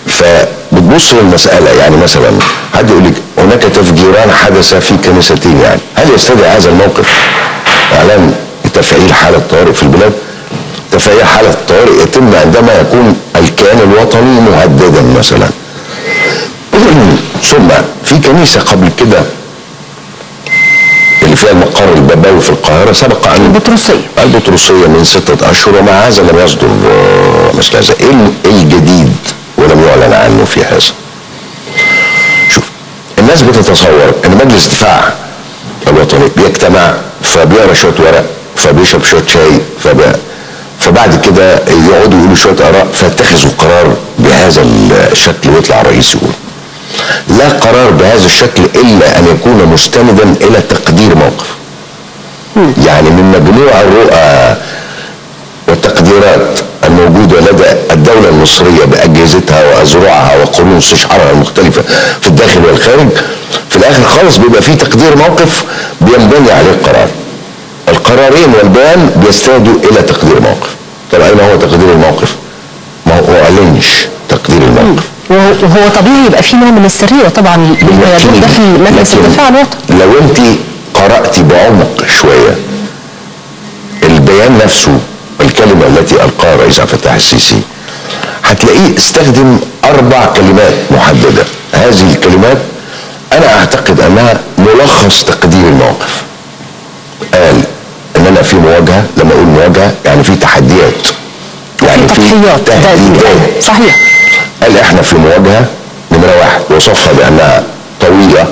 فبتبص للمسألة يعني مثلا حد يقول لك هناك تفجيران حدث في كنيستين يعني هل يستدعي هذا الموقف؟ إعلان تفعيل حالة طوارئ في البلاد. تفعيل حالة الطوارئ يتم عندما يكون الكيان الوطني مهددا مثلا. ثم في كنيسة قبل كده اللي فيها المقر البابوي في القاهرة سبق أن البطرسية البطرسية من ستة أشهر ومع هذا لم يصدر مثل هذا. إيه الجديد ولم يعلن عنه في هذا؟ شوف الناس بتتصور أن مجلس الدفاع الوطني بيجتمع فبيقرأ شوية ورق فبيشرب شوية شاي فب... فبعد كده يقعدوا يقولوا شوية آراء فيتخذوا قرار بهذا الشكل ويطلع الرئيس يقول. لا قرار بهذا الشكل إلا أن يكون مستندا إلى تقدير موقف. يعني من مجموع الرؤى والتقديرات الموجودة لدى الدولة المصرية بأجهزتها وأذرعها وقرون استشعارها المختلفة في الداخل والخارج في الآخر خالص بيبقى في تقدير موقف بينبني عليه القرار. القرارين والبيان بيستندوا إلى تقدير موقف. طب أين هو تقدير الموقف؟ ما هو أعلنش تقدير الموقف. وهو طبيعي يبقى في نوع من السريه طبعا يدور داخل مجلس الدفاع الوطني. لو انت قرأتي بعمق شوية البيان نفسه الكلمة التي ألقاها الرئيس عبد الفتاح السيسي هتلاقيه استخدم أربع كلمات محددة. هذه الكلمات أنا أعتقد أنها ملخص تقدير الموقف. قال إننا في مواجهة لما أقول مواجهة يعني في تحديات. في تضحيات. ده- صحيح. قال إحنا في مواجهة نمرة واحد وصفها بأنها طويلة.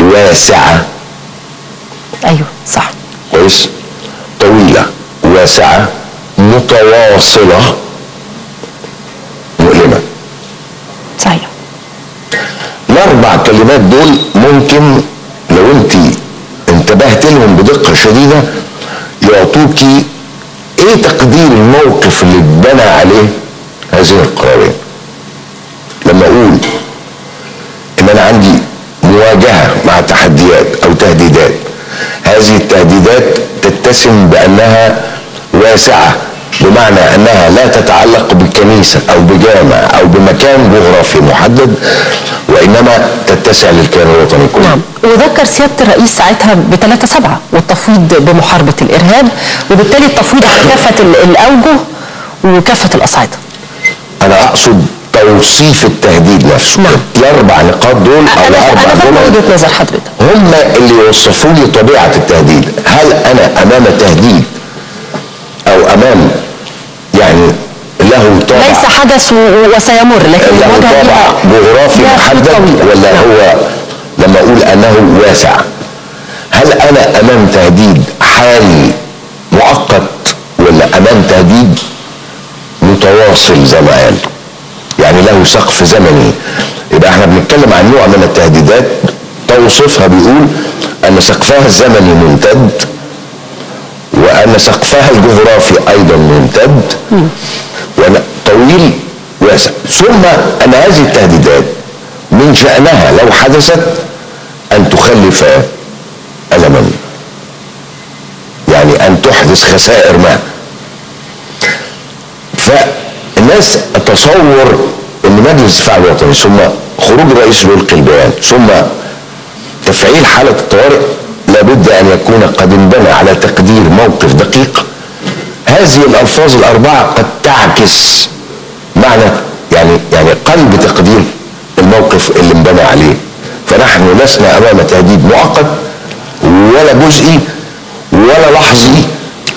واسعه أيوه صح. كويس؟ طويلة. واسعه متواصلة. مؤلمة. صحيح. الأربع كلمات دول ممكن لو انت انتبهت لهم بدقة شديدة يعطوكي إيه تقدير الموقف اللي اتبنى عليه؟ هذه القرارين لما أقول إن أنا عندي مواجهة مع تحديات أو تهديدات هذه التهديدات تتسم بأنها واسعة بمعنى أنها لا تتعلق بكنيسه أو بجامع أو بمكان جغرافي محدد وإنما تتسع للكيان الوطني كله. نعم. وذكر سيادة الرئيس ساعتها ب 3 7 والتفويض بمحاربة الإرهاب وبالتالي التفويض على كافه ال- الأوجه وكافة الأصعدة. أنا أقصد توصيف التهديد نفسه نعم. الاربع نقاط دول أو أنا الأربع أنا دول وجهة نظر حضرتك هم اللي يوصفوا لي طبيعة التهديد هل أنا أمام تهديد أو أمام يعني له طابع ليس حدث وسيمر لكن له طابع جغرافي محدد. ولا نعم. هو لما أقول أنه واسع هل أنا أمام تهديد حالي مؤقت ولا أمام تهديد متواصل زي ما قال يعني له سقف زمني. يبقى إحنا بنتكلم عن نوع من التهديدات. توصيفها بيقول أن سقفها الزمني ممتد وأن سقفها الجغرافي أيضا ممتد. وأنا طويل واسع. ثم أن هذه التهديدات من شأنها لو حدثت أن تخلف الما يعني أن تحدث خسائر ما. فالناس تصور إن مجلس الدفاع الوطني ثم خروج الرئيس يلقي البيان ثم تفعيل حالة الطوارئ لابد أن يكون قد انبنى على تقدير موقف دقيق. هذه الألفاظ الأربعة قد تعكس معنى يعني يعني قلب تقدير الموقف اللي انبنى عليه. فنحن لسنا أمام تهديد مؤقت ولا جزئي ولا لحظي.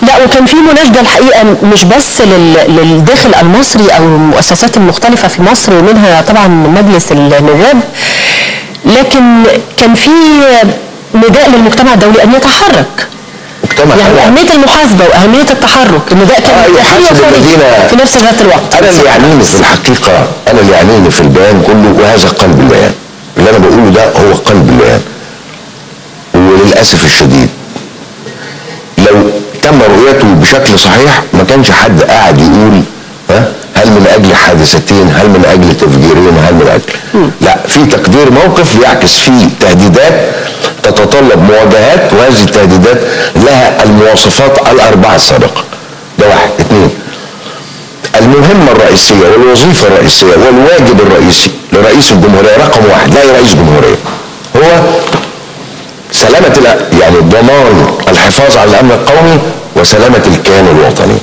لا وكان في مناشدة الحقيقة مش بس لل- للداخل المصري أو المؤسسات المختلفة في مصر ومنها طبعا مجلس النواب لكن كان في نداء للمجتمع الدولي أن يتحرك. مجتمع يعني. أهمية المحاسبه وأهمية التحرك النداء كان آه، الذين- في نفس ذات الوقت. أنا اللي يعنيني في الحقيقة أنا اللي يعنيني في البيان كله وهذا قلب البيان. اللي أنا بقوله ده هو قلب البيان. وللأسف الشديد لو تم رؤيته بشكل صحيح ما كانش حد قاعد يقول ها هل من أجل حادثتين هل من أجل تفجيرين هل من أجل لا في تقدير موقف يعكس فيه تهديدات تتطلب مواجهات وهذه التهديدات لها المواصفات الأربعة السابقة. ده واحد. اثنين المهمة الرئيسية والوظيفة الرئيسية والواجب الرئيسي لرئيس الجمهورية رقم واحد لا رئيس جمهورية هو سلامة يعني ضمان الحفاظ على الأمن القومي وسلامة الكيان الوطني.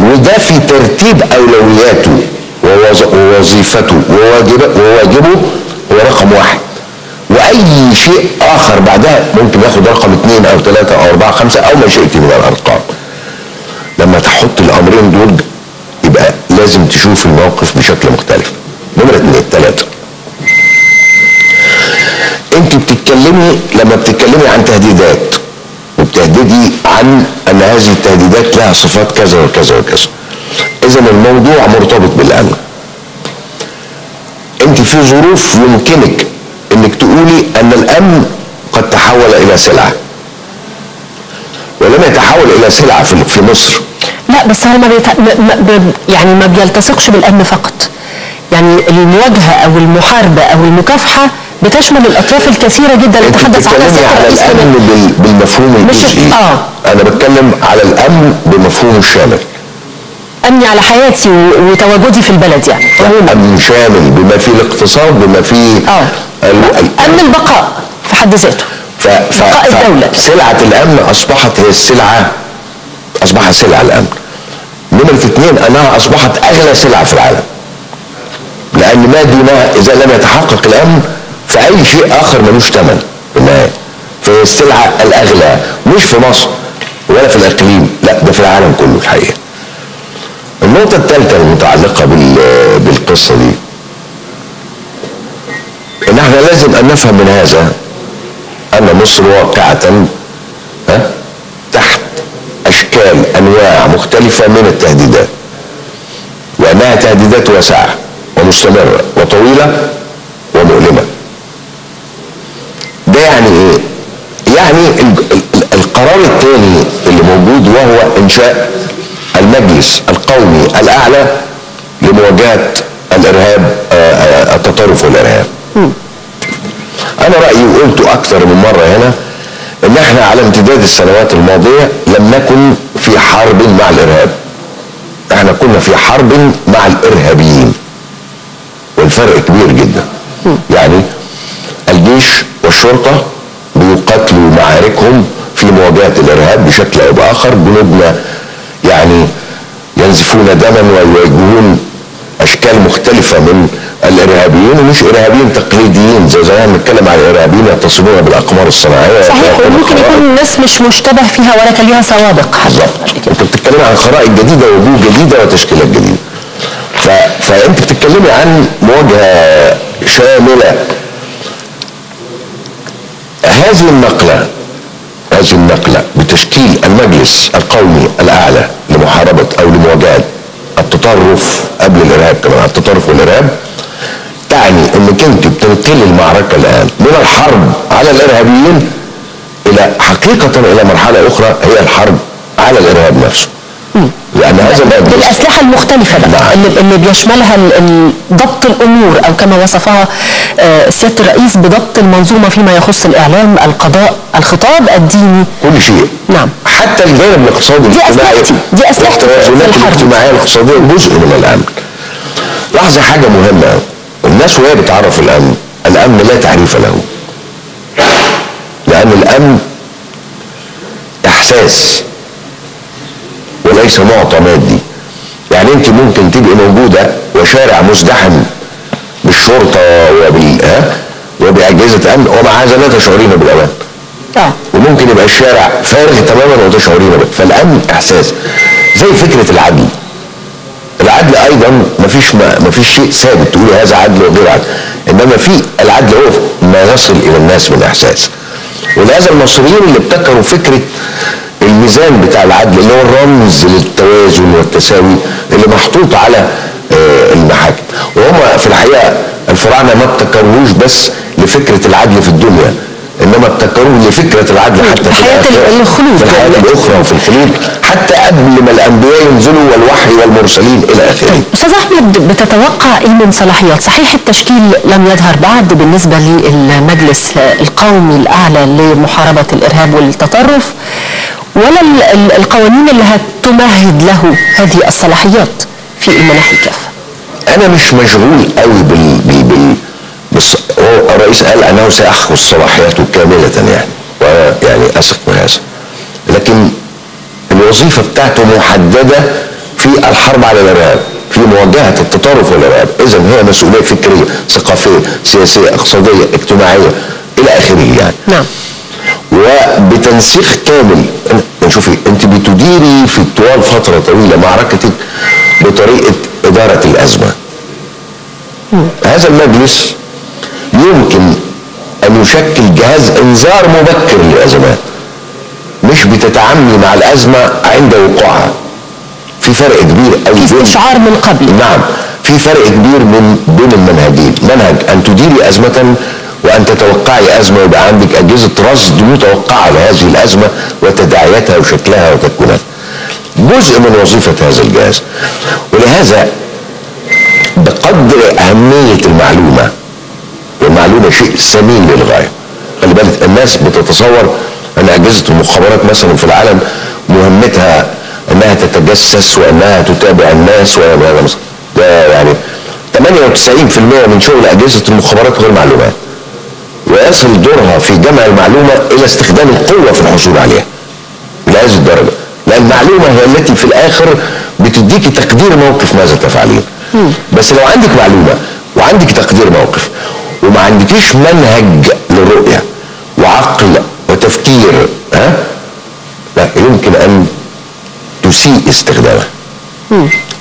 وده في ترتيب أولوياته ووظ- ووظيفته وواجبه, وواجبه هو رقم واحد. وأي شيء آخر بعدها ممكن ياخد رقم اثنين أو ثلاثة أو أربعة خمسة أو ما شئت من الأرقام. لما تحط الأمرين دول يبقى لازم تشوف الموقف بشكل مختلف. نمرة اتنين تلاتة. انت بتتكلمي لما بتتكلمي عن تهديدات تهددي عن أن هذه التهديدات لها صفات كذا وكذا وكذا. اذا الموضوع مرتبط بالأمن. أنت في ظروف يمكنك إنك تقولي أن الأمن قد تحول إلى سلعة. ولم يتحول إلى سلعة في مصر. لا بس هو ما بيت... ب- يعني ما بيلتصقش بالأمن فقط. يعني المواجهه أو المحاربة أو المكافحة بتشمل الأطراف الكثيرة جدا اللي تحدث عنها سياده على الأمن. بال- بالمفهوم مش- الجزئي آه. أنا بتكلم على الأمن بمفهومه الشامل أمني على حياتي. وتواجدي في البلد يعني أمن شامل بما فيه الاقتصاد بما فيه آه ال- أمن البقاء في حد ذاته ف... ف... بقاء الدولة. سلعة الأمن أصبحت هي السلعة أصبح سلعة الأمن نمرة اثنين أنها أصبحت أغلى سلعة في العالم لأن ما دونها إذا لم يتحقق الأمن فأي شيء آخر ملوش ثمن. في النهاية فهي السلعة الأغلى مش في مصر ولا في الإقليم لا ده في العالم كله الحقيقة. النقطة الثالثة المتعلقة بال... بالقصة دي. إن إحنا لازم أن نفهم من هذا أن مصر واقعة تحت أشكال أنواع مختلفة من التهديدات. وأنها تهديدات واسعة ومستمرة وطويلة ومؤلمة. ده يعني إيه؟ يعني ال- ال- القرار الثاني اللي موجود وهو إنشاء المجلس القومي الأعلى لمواجهة الإرهاب آه، آه، التطرف والإرهاب. أنا رأيي وقلته أكثر من مرة هنا إن إحنا على امتداد السنوات الماضية لم نكن في حرب مع الإرهاب. إحنا كنا في حرب مع الإرهابيين. والفرق كبير جدا. يعني الجيش والشرطة بيقاتلوا معاركهم في مواجهه الإرهاب بشكل أو بآخر. جنودنا يعني ينزفون دما ويواجهون أشكال مختلفة من الإرهابيين ومش إرهابيين تقليديين. زي زمان بنتكلم عن الارهابيين يتصلون بالأقمار الصناعية صحيح وممكن. يكون الناس مش مشتبه فيها ولا كان ليها سوابق. بالظبط. انت بتتكلم عن خرائط جديدة ووجوه جديدة وتشكيلات جديدة. ف... فانت بتتكلمي عن مواجهة شاملة هذه النقلة هذه النقلة بتشكيل المجلس القومي الأعلى لمحاربة أو لمواجهة التطرف قبل الإرهاب كمان التطرف والإرهاب تعني انك انت بتنقلي المعركة الآن من الحرب على الإرهابيين إلى حقيقة إلى مرحلة أخرى هي الحرب على الإرهاب نفسه. لأن هذا بالأسلحة المختلفة بقى نعم. اللي, اللي بيشملها ضبط الأمور أو كما وصفها آه، سيادة الرئيس بضبط المنظومة فيما يخص الإعلام القضاء الخطاب الديني كل شيء نعم. حتى الجانب الاقتصادي دي أسلحتي. دي والتوازنات الحرب. الاجتماعية الاقتصادية جزء من الأمن لاحظ حاجة مهمة. الناس وهي بتعرف الأمن الأمن لا تعريف له لأن الأمن إحساس وليس معطى مادي يعني انت ممكن تبقي موجودة وشارع مزدحم بالشرطة وبال ها؟ وبأجهزة أمن ومع هذا لا تشعرين بالامان آه. وممكن يبقى الشارع فارغ تماما وتشعرين به فالأمن إحساس. زي فكرة العدل. العدل أيضا مفيش ما مفيش شيء ثابت تقولي هذا عدل وغير عدل. إنما في العدل هو ما يصل إلى الناس من إحساس. ولهذا المصريين اللي ابتكروا فكرة الميزان بتاع العدل اللي هو الرمز للتوازن والتساوي اللي محطوط على آه، المحاكم وهم في الحقيقة الفراعنة ما ابتكروهوش بس لفكرة العدل في الدنيا إنما ابتكروه لفكرة العدل حتى في الآخرة. الخلود. في الحياة الأخرى وفي الخلود حتى قبل ما الأنبياء ينزلوا والوحي والمرسلين إلى آخره أستاذ أحمد بتتوقع إيه من صلاحيات صحيح التشكيل لم يظهر بعد بالنسبة للمجلس القومي الأعلى لمحاربة الإرهاب والتطرف ولا ال- ال- القوانين اللي هتمهد له هذه الصلاحيات في المناحي كافه أنا مش مشغول قوي بال بال, بال بس هو الرئيس قال أنه سيأخذ صلاحياته كاملة يعني. وأنا يعني أثق من هذا. لكن الوظيفة بتاعته محددة في الحرب على الإرهاب في مواجهة التطرف والارهاب اذا هي مسؤولية فكرية ثقافية سياسية اقتصادية اجتماعية إلى آخره يعني. نعم. وبتنسيق كامل شوفي أنت بتديري في طوال فترة طويلة معركتك بطريقة إدارة الأزمة. هذا المجلس يمكن أن يشكل جهاز إنذار مبكر للأزمات مش بتتعاملي مع الأزمة عند وقوعها. في فرق كبير قوي في استشعار من قبل. نعم في فرق كبير من بين المنهجين. منهج أن تديري أزمة وأن تتوقعي أزمة ويبقى عندك أجهزة رصد متوقعة لهذه الأزمة وتداعياتها وشكلها وتكويناتها جزء من وظيفة هذا الجهاز. ولهذا بقدر أهمية المعلومة والمعلومة شيء ثمين للغاية. خلي بالك الناس بتتصور أن أجهزة المخابرات مثلا في العالم مهمتها إنها تتجسس وإنها تتابع الناس و ده يعني 98% من شغل أجهزة المخابرات غير معلومات. ويصل دورها في جمع المعلومة إلى استخدام القوة في الحصول عليها. إلى هذه الدرجه لأن المعلومة هي التي في الآخر بتديكي تقدير موقف ماذا تفعلين. بس لو عندك معلومة وعندك تقدير موقف وما عندكيش منهج للرؤية وعقل وتفكير ها؟ لا يمكن أن تسيء استخدامها.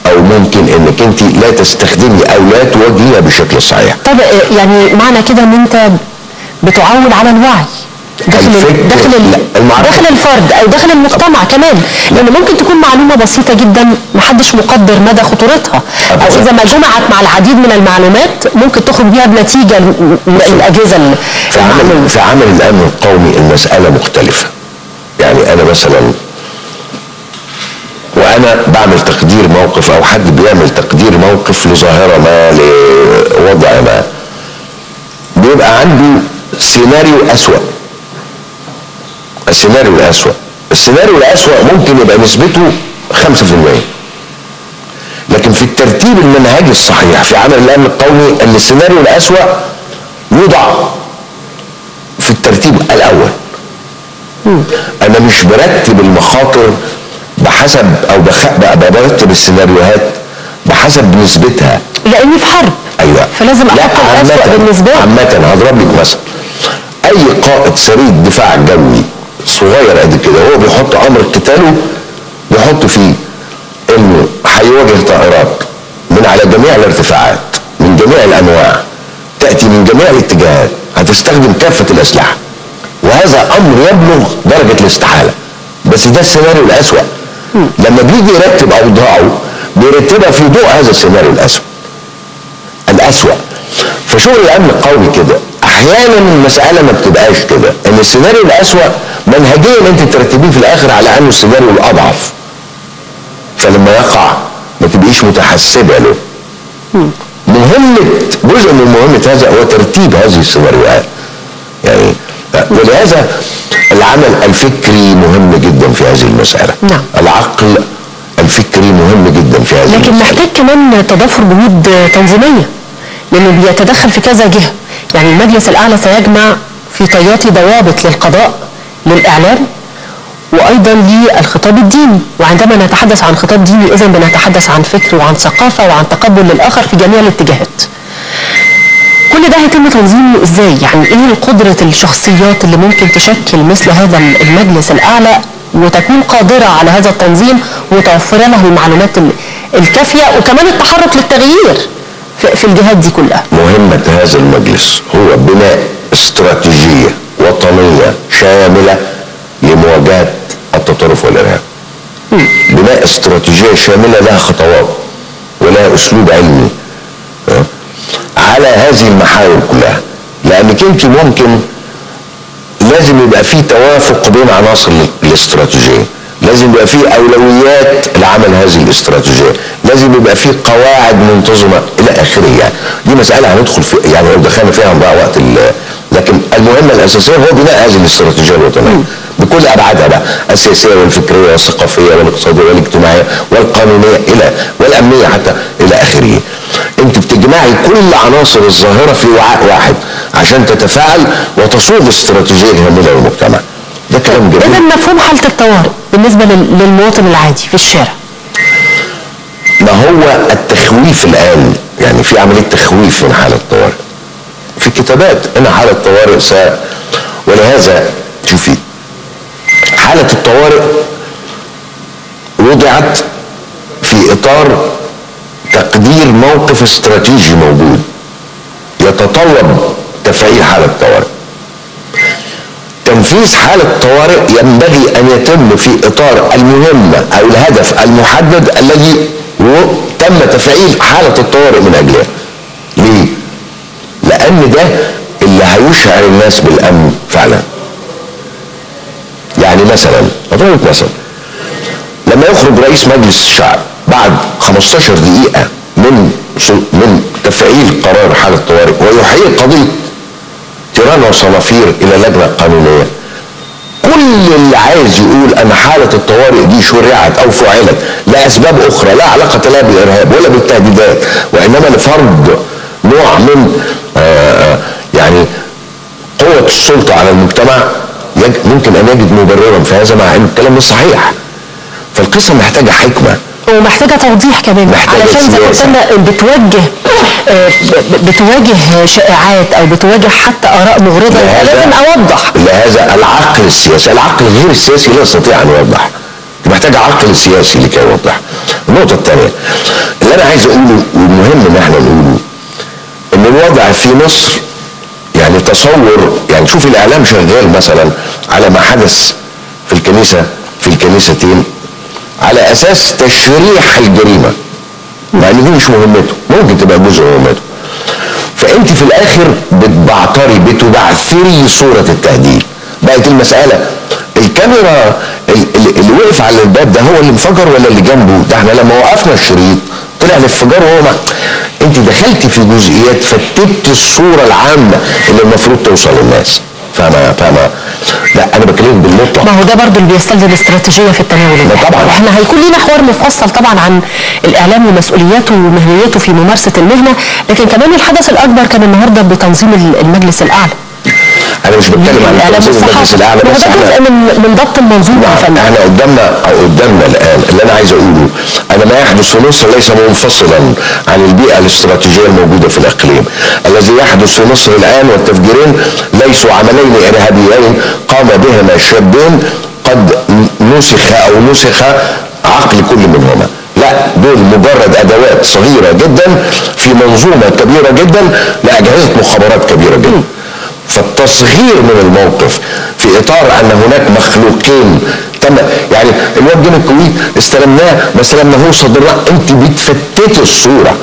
أو ممكن إنك أنت لا تستخدمي أو لا توجهيها بشكل صحيح. طب يعني معنى كده إن أنت بتعول على الوعي. داخل داخل داخل الفرد أو داخل المجتمع كمان. لأن ممكن تكون معلومة بسيطة جدا محدش مقدر مدى خطورتها. أو. إذا ما جمعت مع العديد من المعلومات ممكن تخرج بيها بنتيجة الأجهزة ال- في عمل في عمل الأمن القومي المسألة مختلفة. يعني أنا مثلا وأنا بعمل تقدير موقف أو حد بيعمل تقدير موقف لظاهرة ما لوضع ما. بيبقى عنده سيناريو اسوا السيناريو الأسوأ. السيناريو الأسوأ ممكن يبقى نسبته 5% لكن في الترتيب المنهجي الصحيح في عمل الأمن القومي إن السيناريو الأسوأ يوضع في الترتيب الأول. أنا مش برتب المخاطر بحسب أو بخ... برتب السيناريوهات بحسب نسبتها. لأني في حرب. أيوه. فلازم لا أحط الأسوأ عامة بالنسبة لي. عامة هضرب لك مثلا أي قائد سريد دفاع جوي صغير قد كده هو بيحط أمر قتاله بيحط فيه إنه هيواجه طائرات من على جميع الارتفاعات من جميع الأنواع تأتي من جميع الاتجاهات هتستخدم كافة الأسلحة. وهذا أمر يبلغ درجة الاستحالة. بس ده السيناريو الأسوأ. لما بيجي يرتب أوضاعه بيرتبها في ضوء هذا السيناريو الأسوأ. الأسوأ. فشغل الأمن القومي كده. أحيانا المسألة ما بتبقاش كده إن السيناريو الأسوأ منهجيا أنت ترتبيه في الآخر على أنه السيناريو الأضعف. فلما يقع ما تبقيش متحسبة له. مهمة جزء من مهمة هذا هو ترتيب هذه السيناريوهات. يعني ولهذا العمل الفكري مهم جدا في هذه المسألة. نعم. العقل الفكري مهم جدا في هذه لكن المسألة. محتاج كمان تضافر جهود تنظيمية لأنه بيتدخل في كذا جهة. يعني المجلس الأعلى سيجمع في طيات ضوابط للقضاء للإعلام وأيضا للخطاب الديني. وعندما نتحدث عن خطاب ديني اذا بنتحدث عن فكر وعن ثقافة وعن تقبل للآخر في جميع الاتجاهات. كل ده هيتم تنظيمه إزاي؟ يعني إيه قدرة الشخصيات اللي ممكن تشكل مثل هذا المجلس الأعلى وتكون قادرة على هذا التنظيم وتوفر له المعلومات ال- الكافية وكمان التحرك للتغيير؟ في, الجهات دي كلها. مهمة هذا المجلس هو بناء استراتيجية وطنية شاملة لمواجهة التطرف والإرهاب. بناء استراتيجية شاملة لها خطوات ولها أسلوب علمي؟ على هذه المحاور كلها. لأنك أنت ممكن لازم يبقى في توافق بين عناصر ال- الاستراتيجية. لازم يبقى في أولويات لعمل هذه الاستراتيجية. لازم يبقى في قواعد منتظمة إلى آخره يعني. دي مسألة هندخل في يعني لو دخلنا فيها هنضيع وقت ال- لكن المهمه الأساسية هو بناء هذه الاستراتيجية الوطنية. بكل أبعادها بقى السياسيه والفكرية والثقافية والاقتصادية والاجتماعية والقانونية إلى والأمنية حتى إلى آخره. أنت بتجمعي كل عناصر الظاهرة في وعاء واحد عشان تتفاعل وتصوغ استراتيجية هامله للمجتمع ده كلام اذا جميل مفهوم حالة الطوارئ. بالنسبة لل- للمواطن العادي في الشارع. ما هو التخويف الآن؟ يعني في عملية تخويف من حاله الطوارئ. في كتابات إن حاله الطوارئ س ولهذا شوفي حالة الطوارئ وضعت في إطار تقدير موقف استراتيجي موجود يتطلب تفعيل حالة الطوارئ. تنفيذ حالة طوارئ ينبغي أن يتم في إطار المهمة أو الهدف المحدد الذي تم تفعيل حالة الطوارئ من أجلها ليه؟ لأن ده اللي هيشعر الناس بالأمن فعلا. يعني مثلا أضرب مثلا. لما يخرج رئيس مجلس الشعب بعد 15 دقيقة من من تفعيل قرار حالة طوارئ ويحيل قضية تيران وصنافير إلى اللجنة القانونية كل اللي عايز يقول أن حالة الطوارئ دي شرعت أو فعلت لأسباب أخرى لا علاقة لا بالارهاب ولا بالتهديدات وإنما لفرض نوع من آه يعني قوة السلطة على المجتمع ممكن أن يجد مبررا في هذا مع إن الكلام مش صحيح. فالقصة محتاجة حكمة. ومحتاجة توضيح كمان علشان زي ما سياسة. قلنا بتوجه آه، بتواجه شائعات أو بتواجه حتى آراء مغرضة لازم أوضح. لهذا العقل السياسي العقل غير السياسي لا يستطيع أن يوضح. محتاج عقل سياسي لكي يوضح. النقطة الثانية اللي أنا عايز أقوله والمهم إن إحنا نقوله إن الوضع في مصر يعني تصور يعني شوف الإعلام شغال مثلا على ما حدث في الكنيسة في الكنيستين. على أساس تشريح الجريمة. مع إن دي مش مهمته ممكن تبقى جزء مهمته. فأنت في الآخر بتبعتري بتبعثري صورة التهديد بقت المسألة الكاميرا ال- ال- اللي وقف على الباب ده هو اللي انفجر ولا اللي جنبه؟ ده إحنا لما وقفنا الشريط طلع الانفجار وهو ما. انت دخلتي في جزئيات فتت الصورة العامة اللي المفروض توصل للناس. فاهمة فاهمة؟ لا أنا بكلمك بالمطلق ما هو ده برضو اللي بيستلزم استراتيجيه في التناول. طبعاً. إحنا هيكون لنا حوار مفصل طبعا عن الإعلام ومسؤولياته ومهنيته في ممارسة المهنة لكن كمان الحدث الأكبر كان النهارده بتنظيم المجلس الأعلى أنا مش بتكلم عن تنظيم المجلس الأعلى بس ده جزء من من ضبط المنظومة يا فندم. إحنا قدامنا أو قدامنا الآن اللي أنا عايز أقوله ان ما يحدث في مصر ليس منفصلا عن البيئة الاستراتيجية الموجودة في الإقليم. الذي يحدث في مصر الآن والتفجيرين ليسوا عملين إرهابيين قام بهما شابين قد نسخ أو نسخ عقل كل منهما. لا دول مجرد أدوات صغيرة جدا في منظومة كبيرة جدا لأجهزة مخابرات كبيرة جدا. فالتصغير من الموقف في إطار أن هناك مخلوقين. تم يعني الواد جه من الكويت استلمناه ما استلمناهوش صدرناه أنت بتفتتي الصورة.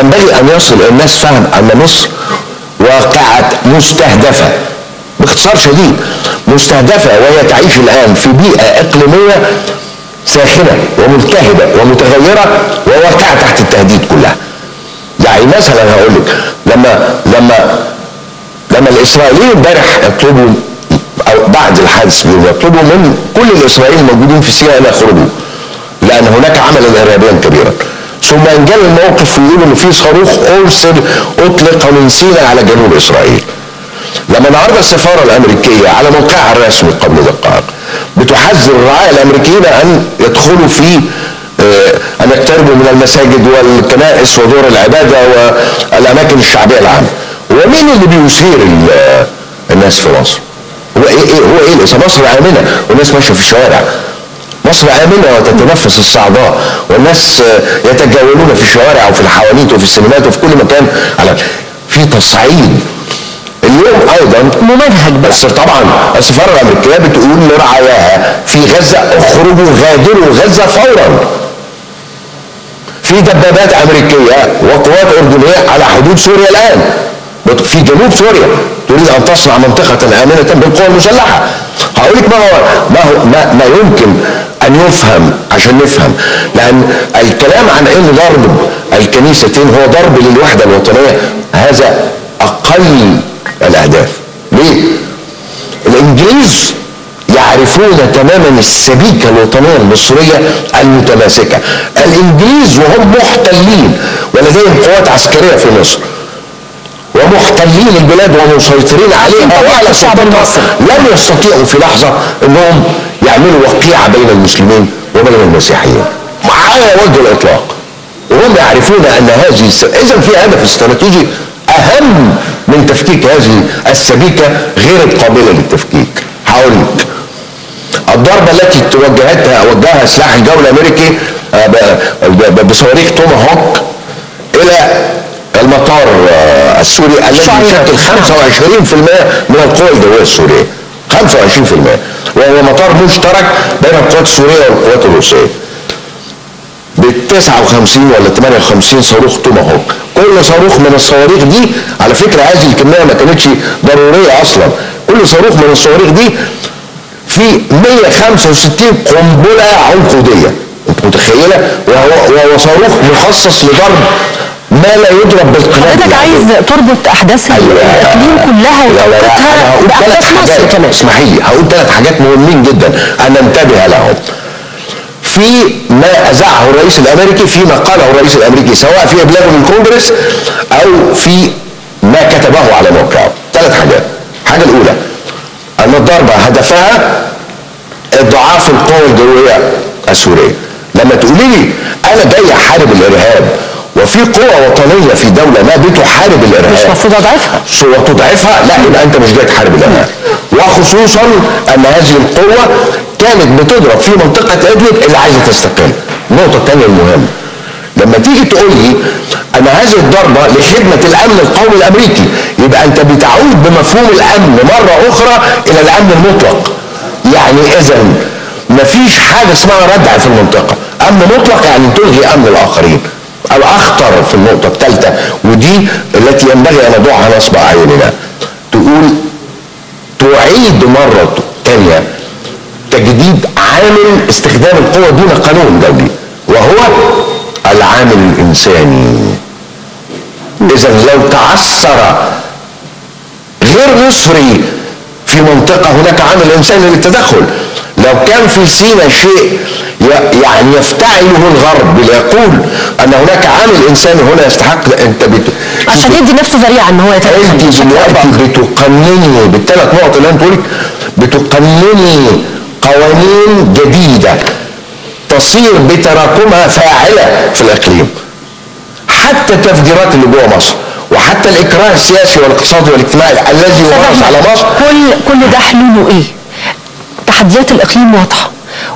ينبغي أن يصل الناس فهم أن مصر واقعة مستهدفة. باختصار شديد مستهدفة وهي تعيش الآن في بيئة إقليمية ساخنة وملتهبة ومتغيرة وواقعة تحت التهديد كلها. يعني مثلا هقول لك لما لما لما الإسرائيليين امبارح يطلبوا أو بعد الحادث يطلبوا من كل الإسرائيليين الموجودين في سيناء أن يخرجوا لأن هناك عملا إرهابيا كبيرا. ثم انجل الموقف ويقولوا إن في صاروخ أرسل أطلق من سيناء على جنوب إسرائيل. لما النهارده السفارة الأمريكية على موقعها الرسمي قبل دقائق بتحذر الرعايا الأمريكيين أن يدخلوا في آه، أن يقتربوا من المساجد والكنائس ودور العبادة والأماكن الشعبية العامة. ومين اللي بيثير ال- الناس في مصر؟ هو إيه إيه هو إيه الإسلام؟ مصر آمنة والناس ماشية في الشوارع. مصر آمنة وتتنفس الصعداء والناس يتجولون في الشوارع وفي الحوانيت وفي السينمات وفي كل مكان. على في تصعيد. اليوم أيضا ممنهج بس طبعا السفارة الأمريكية بتقول لرعاياها في غزة أخرجوا غادروا غزة فورا. في دبابات أمريكية وقوات أردنية على حدود سوريا الآن. في جنوب سوريا تريد أن تصنع منطقة آمنة بالقوى المسلحة. هقول لك ما هو ما هو ما, ما يمكن أن يفهم عشان نفهم. لأن الكلام عن ان ضرب الكنيستين هو ضرب للوحدة الوطنية. هذا أقل الأهداف. ليه؟ الإنجليز يعرفون تماما السبيكة الوطنية المصرية المتماسكة. الإنجليز وهم محتلين ولديهم قوات عسكرية في مصر. ومحتلين البلاد ومسيطرين عليها. الشعب سلطتها المصري. لم يستطيعوا في لحظة إنهم يعملوا وقيعة بين المسلمين وبين المسيحيين. على وجه الإطلاق. وهم يعرفون أن هذه الس... اذا في هدف استراتيجي أهم من تفكيك هذه السبيكة غير القابلة للتفكيك. هقول لك الضربة التي توجهتها وجهها سلاح الجو الأمريكي آه، بصواريخ توماهوك المطار السوري الذي. يشكل 25% من القوى الجوية السورية. 25% وهو مطار مشترك بين القوات السورية والقوات الروسية. ب 59 ولا 58 صاروخ توماهوك كل صاروخ من الصواريخ دي على فكرة هذه الكمية ما كانتش ضرورية أصلا. كل صاروخ من الصواريخ دي في 165 قنبلة عنقودية. انت متخيلة؟ وهو, وهو صاروخ مخصص لضرب ما لا يضرب بالقنابل حضرتك يعني. عايز تربط أحداث الاقليم كلها أنا هقول باحداث مصر كمان اسمحي لي هقول ثلاث حاجات مهمين جدا. ان ننتبه لهم. في ما أذاعه الرئيس الأمريكي فيما قاله الرئيس الأمريكي سواء في إبلاغه للكونجرس أو في ما كتبه على موقعه. ثلاث حاجات. الحاجة الأولى أن الضربة هدفها إضعاف القوى الجوية السورية. لما تقولي لي أنا جاي أحارب الإرهاب وفي قوة وطنية في دولة ما بتحارب الإرهاب. مش المفروض أضعفها؟ سوى تضعفها؟ لا يبقى أنت مش جاي تحارب الإرهاب. وخصوصا أن هذه القوة كانت بتضرب في منطقة ادلب اللي عايزة تستقل. النقطة الثانية المهمة. لما تيجي تقول لي أن هذه الضربة لخدمة الأمن القومي الأمريكي يبقى أنت بتعود بمفهوم الأمن مرة أخرى إلى الأمن المطلق. يعني اذا مفيش حاجة اسمها ردع في المنطقة. أمن مطلق يعني تلغي أمن الآخرين. الأخطر في النقطة الثالثة ودي التي ينبغي أن نضعها نصب اعيننا تقول تعيد مرة ثانية تجديد عامل استخدام القوة دون قانون دولي وهو العامل الإنساني. اذا لو تعثر غير مصري في منطقة هناك عامل إنساني للتدخل. لو كان في سينا شيء يعني يفتعله الغرب ليقول أن هناك عامل إنساني هنا يستحق أنت بت... عشان يدي نفسه ذريعة إن هو يتدخل. أنت دلوقتي. بتقنني بالثلاث نقط اللي أنا بقولك بتقنني قوانين جديدة تصير بتراكمها فاعلة في الإقليم. حتى التفجيرات اللي جوه مصر. وحتى الاكراه السياسي والاقتصادي والاجتماعي الذي ورث على مصر كل كل ده حلوله إيه؟ تحديات الإقليم واضحة.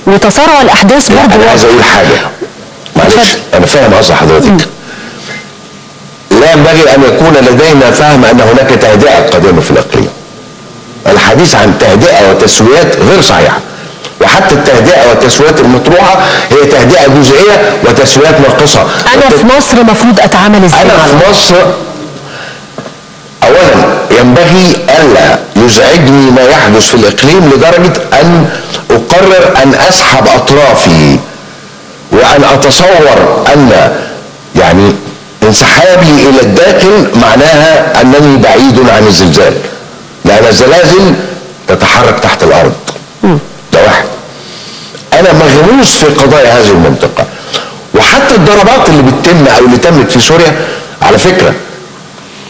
وتسارع الأحداث لا برضه أنا عايز واضح أقول حاجة. معلش. أنا فاهم قصد حضرتك. لا ينبغي أن يكون لدينا فهم أن هناك تهدئة قادمه في الإقليم. الحديث عن تهدئة وتسويات غير صحيحة. وحتى التهدئة والتسويات المطروحة هي تهدئة جزئية وتسويات ناقصة. أنا في مصر المفروض أتعامل إزاي؟ أنا في؟ مصر اولا ينبغي ألا يزعجني ما يحدث في الإقليم لدرجة أن أقرر أن أسحب أطرافي وأن أتصور أن يعني انسحابي إلى الداخل معناها أنني بعيد عن الزلزال. لأن الزلازل تتحرك تحت الأرض. ده واحد. أنا مغموس في قضايا هذه المنطقة. وحتى الضربات اللي بتتم أو اللي تمت في سوريا على فكرة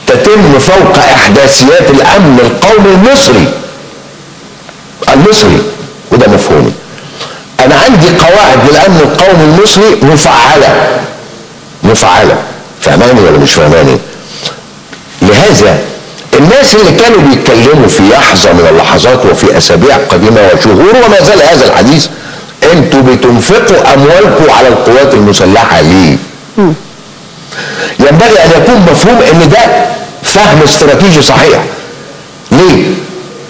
تتم فوق أحداثيات الأمن القومي المصري. المصري. وده مفهومي. أنا عندي قواعد للأمن القومي المصري مفعلة. مفعلة. فهماني ولا مش فهماني؟ لهذا الناس اللي كانوا بيتكلموا في لحظة من اللحظات وفي أسابيع قديمة وشهور وما زال هذا الحديث أنتوا بتنفقوا أموالكم على القوات المسلحة ليه؟ ينبغي أن يكون مفهوم أن ده فهم استراتيجي صحيح. ليه؟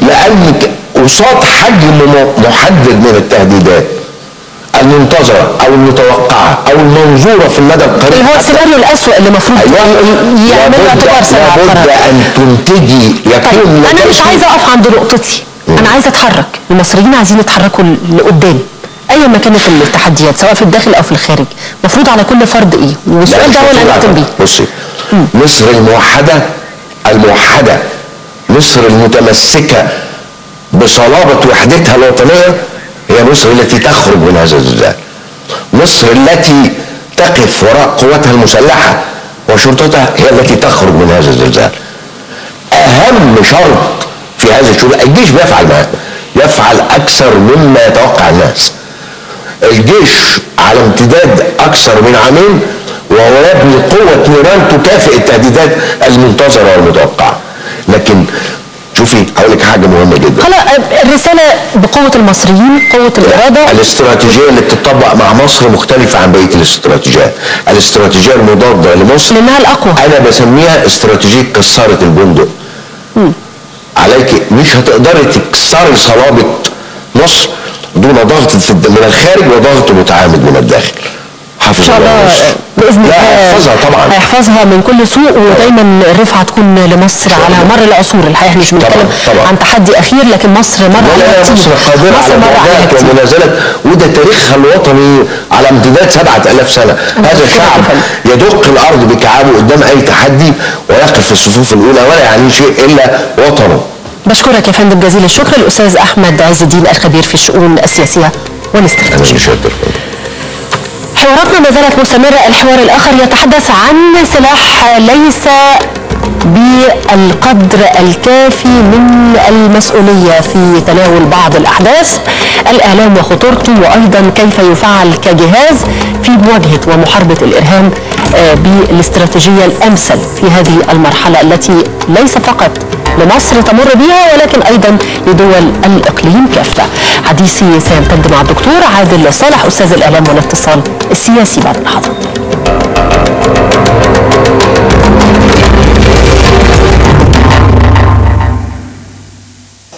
لأن ك- قصاد حجم محدد من التهديدات المنتظرة أو المتوقعة أو المنظورة في المدى القريب. اللي هو السيناريو الاسوء اللي المفروض ي- يعملوا لابد- اعتبار سبع لابد أن تنتجي يكون طيب أنا مش عايزة أقف عند نقطتي. أنا عايزة أتحرك. المصريين عايزين يتحركوا لقدام. ايا ما كانت التحديات سواء في الداخل أو في الخارج. المفروض على كل فرد إيه؟ والسؤال ده هو اللي مفروض هنختم بيه. بصي مصر الموحدة الموحدة. مصر المتمسكة بصلابة وحدتها الوطنية هي مصر التي تخرج من هذا الزلزال. مصر التي تقف وراء قواتها المسلحة وشرطتها هي التي تخرج من هذا الزلزال. أهم شرط في هذا الشغل الجيش بيفعل ما يفعل أكثر مما يتوقع الناس. الجيش على امتداد أكثر من عامين وهو يبني قوة نيران تكافئ التهديدات المنتظرة والمتوقعة. لكن شوفي هقول لك حاجة مهمة جدا. خلاص الرسالة بقوة المصريين قوة الإرادة. الاستراتيجية اللي بتطبق مع مصر مختلفة عن بقية الاستراتيجيات. الاستراتيجية المضادة لمصر لانها الأقوى. أنا بسميها استراتيجية كسارة البندق. عليك مش هتقدري تكسري صلابة مصر دون ضغط من الخارج وضغط متعامد من الداخل. حافظ إن شاء الله. على مصر. بإذن الله احفظها طبعا. هيحفظها من كل سوء ودايما الرفعة تكون لمصر على مر العصور. الحقيقة إحنا مش بنتكلم. عن تحدي أخير لكن مصر مر عليها كتير مصر قادرة مصر على مر عليها ومنازلة وده تاريخها الوطني على امتداد سبعة ألاف سنة. هذا الشعب يدق الأرض بكعابه قدام أي تحدي ويقف في الصفوف الأولى ولا يعني شيء إلا وطنه. بشكرك يا فندم جزيل الشكر الأستاذ أحمد عز الدين الخبير في الشؤون السياسية والاستراتيجيه حواراتنا ما زالت مستمرة الحوار الآخر يتحدث عن سلاح ليس بالقدر الكافي من المسؤولية في تناول بعض الأحداث. الإعلام وخطورته وأيضا كيف يفعل كجهاز في مواجهة ومحاربة الإرهاب آه، بالاستراتيجية الأمثل في هذه المرحلة التي ليس فقط لمصر تمر بها ولكن أيضا لدول الإقليم كافة. حديثي سيمتد مع الدكتور عادل صالح أستاذ الإعلام والاتصال السياسي بعد اللحظات.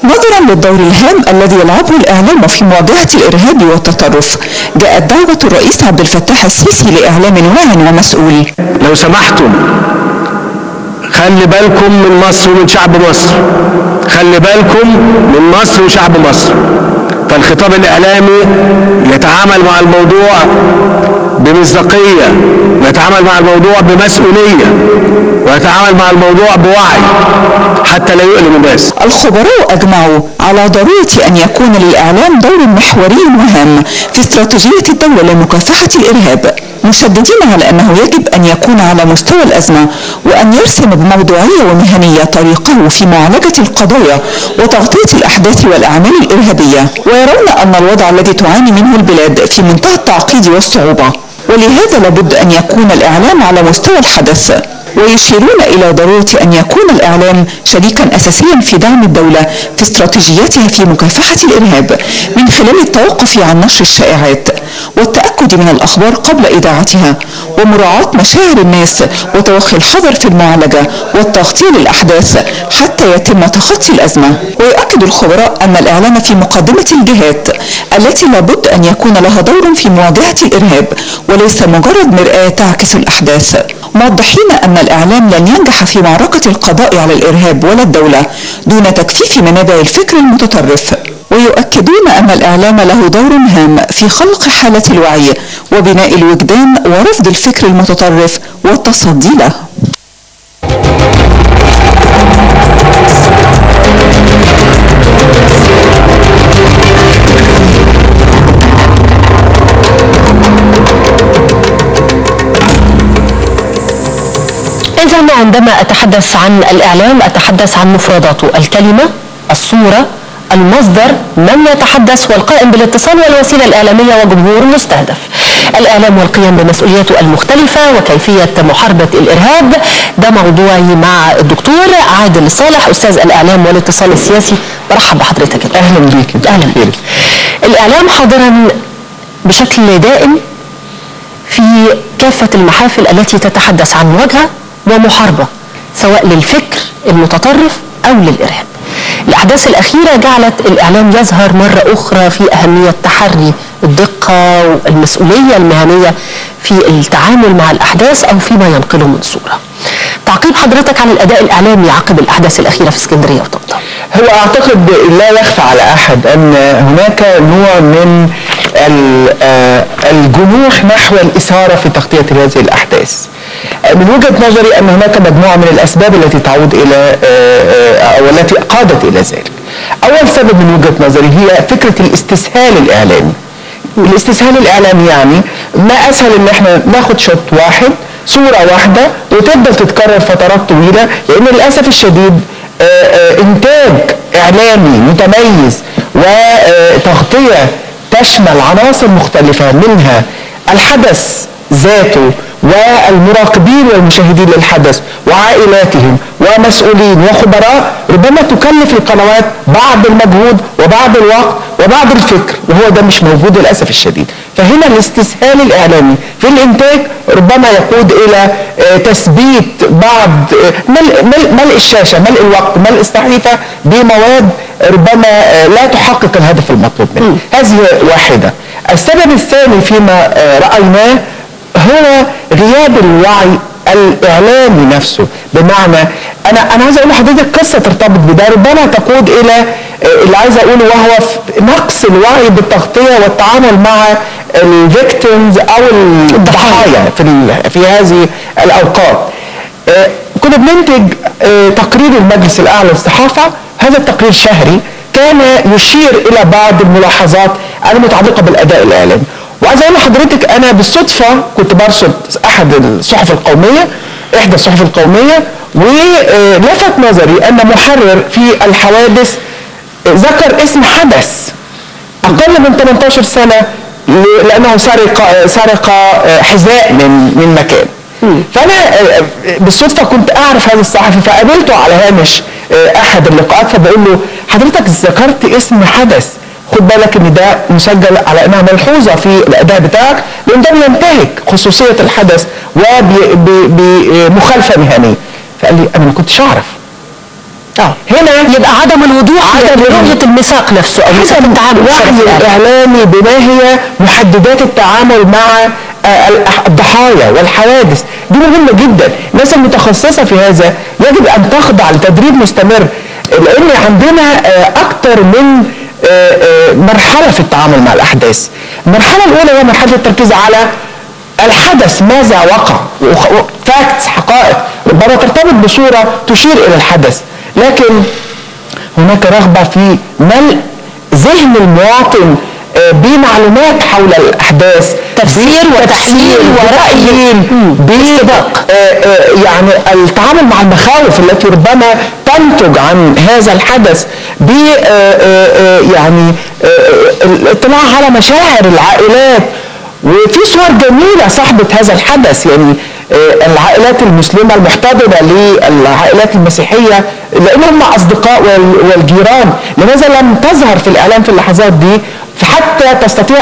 نظرا للدور الهام الذي يلعبه الإعلام في مواجهه الإرهاب والتطرف جاءت دعوة الرئيس عبد الفتاح السيسي لإعلام واع ومسؤول لو سمحتم خلي بالكم من مصر ومن شعب مصر. خلي بالكم من مصر وشعب مصر. فالخطاب الإعلامي يتعامل مع الموضوع بمصداقية ويتعامل مع الموضوع بمسؤولية ويتعامل مع الموضوع بوعي حتى لا يؤلم الناس. الخبراء أجمعوا على ضرورة أن يكون للإعلام دور محوري وهام في استراتيجية الدولة لمكافحة الإرهاب مشددين على أنه يجب أن يكون على مستوى الأزمة وأن يرسم بموضوعية ومهنية طريقه في معالجة القضايا وتغطية الأحداث والأعمال الإرهابية. ويرون أن الوضع الذي تعاني منه البلاد في منتهى التعقيد والصعوبة. ولهذا لابد أن يكون الإعلام على مستوى الحدث. ويشيرون إلى ضرورة أن يكون الإعلام شريكا أساسيا في دعم الدولة في استراتيجيتها في مكافحة الإرهاب من خلال التوقف عن نشر الشائعات والتأكد من الأخبار قبل إذاعتها ومراعاة مشاعر الناس وتوخي الحذر في المعالجة والتغطية للأحداث حتى يتم تخطي الأزمة. ويؤكد الخبراء أن الإعلام في مقدمة الجهات التي لابد أن يكون لها دور في مواجهة الإرهاب وليس مجرد مرآة تعكس الأحداث. موضحين أن الإعلام لن ينجح في معركة القضاء على الإرهاب ولا الدولة دون تجفيف منابع الفكر المتطرف. ويؤكدون أن الإعلام له دور هام في خلق حالة الوعي وبناء الوجدان ورفض الفكر المتطرف والتصدي له. إذا عندما أتحدث عن الإعلام أتحدث عن مفرداته الكلمة الصورة المصدر من يتحدث والقائم بالاتصال والوسيلة الإعلامية وجمهور مستهدف. الإعلام والقيام بمسؤولياته المختلفة وكيفية محاربة الإرهاب. ده موضوعي مع الدكتور عادل صالح أستاذ الإعلام والاتصال السياسي. برحب بحضرتك. أهلا بيك. أهلا بيك. الإعلام حاضرا بشكل دائم في كافة المحافل التي تتحدث عن مواجهة ومحاربة سواء للفكر المتطرف أو للإرهاب. الأحداث الأخيرة جعلت الإعلام يظهر مرة أخرى في أهمية تحري الدقة والمسؤولية المهنية في التعامل مع الأحداث أو فيما ينقله من صورة. تعقيب حضرتك على الأداء الإعلامي عقب الأحداث الأخيرة في اسكندرية وطنطا. هو أعتقد لا يخفى على أحد أن هناك نوع من آه، الجنوح نحو الإثارة في تغطية هذه الأحداث. من وجهة نظري أن هناك مجموعة من الأسباب التي تعود إلى آه، آه، أو التي قادت إلى ذلك. أول سبب من وجهة نظري هي فكرة الاستسهال الإعلامي. الاستسهال الإعلامي يعني ما أسهل إن إحنا ناخد شوت واحد صورة واحدة وتفضل تتكرر فترات طويلة لأن للأسف الشديد آه، إنتاج إعلامي متميز وتغطيه تشمل عناصر مختلفة منها الحدث ذاته والمراقبين والمشاهدين للحدث وعائلاتهم ومسؤولين وخبراء ربما تكلف القنوات بعض المجهود وبعض الوقت وبعض الفكر وهو ده مش موجود للأسف الشديد. فهنا الاستسهال الإعلامي في الإنتاج ربما يقود إلى آه، تثبيت بعض آه، ملء, ملء, ملء الشاشة ملء الوقت ملء الصحيفة بمواد ربما آه، لا تحقق الهدف المطلوب منه هذه واحدة. السبب الثاني فيما رأيناه هو غياب الوعي الاعلامي نفسه بمعنى أنا أنا عايز أقول لحضرتك قصة ترتبط بده. ربما تقود إلى آه، اللي عايز أقوله وهو نقص الوعي بالتغطية والتعامل مع الفيكتيمز أو الضحايا. في في هذه الأوقات. آه، كنا بننتج آه، تقرير المجلس الأعلى للصحافة. هذا التقرير شهري كان يشير إلى بعض الملاحظات المتعلقة بالأداء الإعلامي. وعايز أقول لحضرتك أنا بالصدفة كنت برصد أحد الصحف القومية إحدى الصحف القومية ولفت نظري أن محرر في الحوادث ذكر اسم حدث أقل من 18 سنة لأنه سرق سرق حذاء من من مكان. فأنا بالصدفة كنت أعرف هذا الصحفي فقابلته على هامش آه، أحد اللقاءات فبقول له حضرتك ذكرت اسم حدث خد بالك إن ده مسجل على إنها ملحوظة في الأداء بتاعك لأن ده بينتهك خصوصية الحدث وبمخالفه مهنية. فقال لي أنا ما كنتش أعرف. آه. هنا يبقى عدم الوضوح عدم لرؤيه الميثاق نفسه أو ميثاق عدم التعامل. الوعي. الإعلامي بما هي محددات التعامل مع آه، الضحايا والحوادث. دي مهمة جدا. الناس المتخصصة في هذا يجب أن تخضع لتدريب مستمر لأن عندنا آه، أكتر من مرحلة في التعامل مع الأحداث المرحلة الأولى هي مرحلة التركيز على الحدث ماذا وقع فاكتس حقائق ربما ترتبط بصورة تشير إلى الحدث لكن هناك رغبة في ملء ذهن المواطن آه، بمعلومات حول الأحداث تفسير وتحليل تفسير ورأي. مم. باستباق يعني التعامل مع المخاوف التي ربما تنتج عن هذا الحدث ب آه، آه، آه، يعني الاطلاع على مشاعر العائلات. وفي صور جميلة صاحبة هذا الحدث يعني العائلات المسلمة المحتضنة للعائلات المسيحية لأن هم أصدقاء وال- والجيران. لماذا لم تظهر في الإعلام في اللحظات دي؟ حتى تستطيع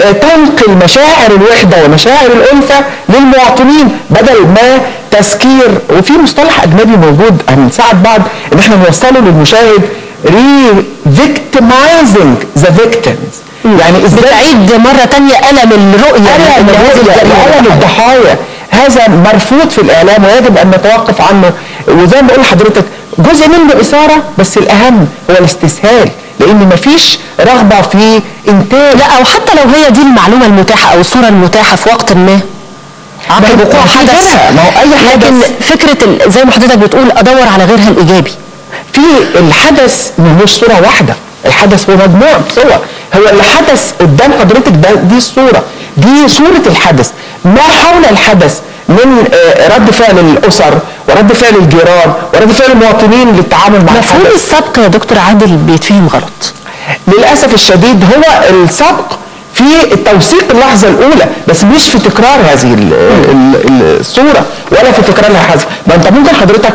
آه، تنقل مشاعر الوحدة ومشاعر الألفة للمواطنين بدل ما تسكير وفي مصطلح أجنبي موجود هنساعد بعض إن إحنا نوصله للمشاهد re-victimizing the victims. يعني إزاي بتعيد مرة تانية ألم الرؤية ألم لهذه الرؤية الجريمة. ألم الضحايا. هذا مرفوض في الإعلام ويجب أن نتوقف عنه. وزي ما بقول لحضرتك جزء منه إثارة بس الأهم هو الاستسهال لأن مفيش رغبة في إنتاج. لا أو حتى لو هي دي المعلومة المتاحة أو الصورة المتاحة في وقت ما. هو وقوع حدث. ما هو لكن حدث. فكرة ال- زي ما حضرتك بتقول أدور على غيرها الإيجابي. في الحدث مش صورة واحدة. الحدث هو مجموعة صور. هو اللي حدث قدام حضرتك ده دي الصورة دي صورة الحدث. ما حول الحدث من آه، رد فعل الأسر ورد فعل الجيران ورد فعل المواطنين للتعامل مع مفهوم السبق يا دكتور عادل بيتفهم غلط. للأسف الشديد هو السبق في التوثيق اللحظة الأولى بس مش في تكرار هذه ال- ال- الصورة ولا في تكرار الحذف ما أنت ممكن حضرتك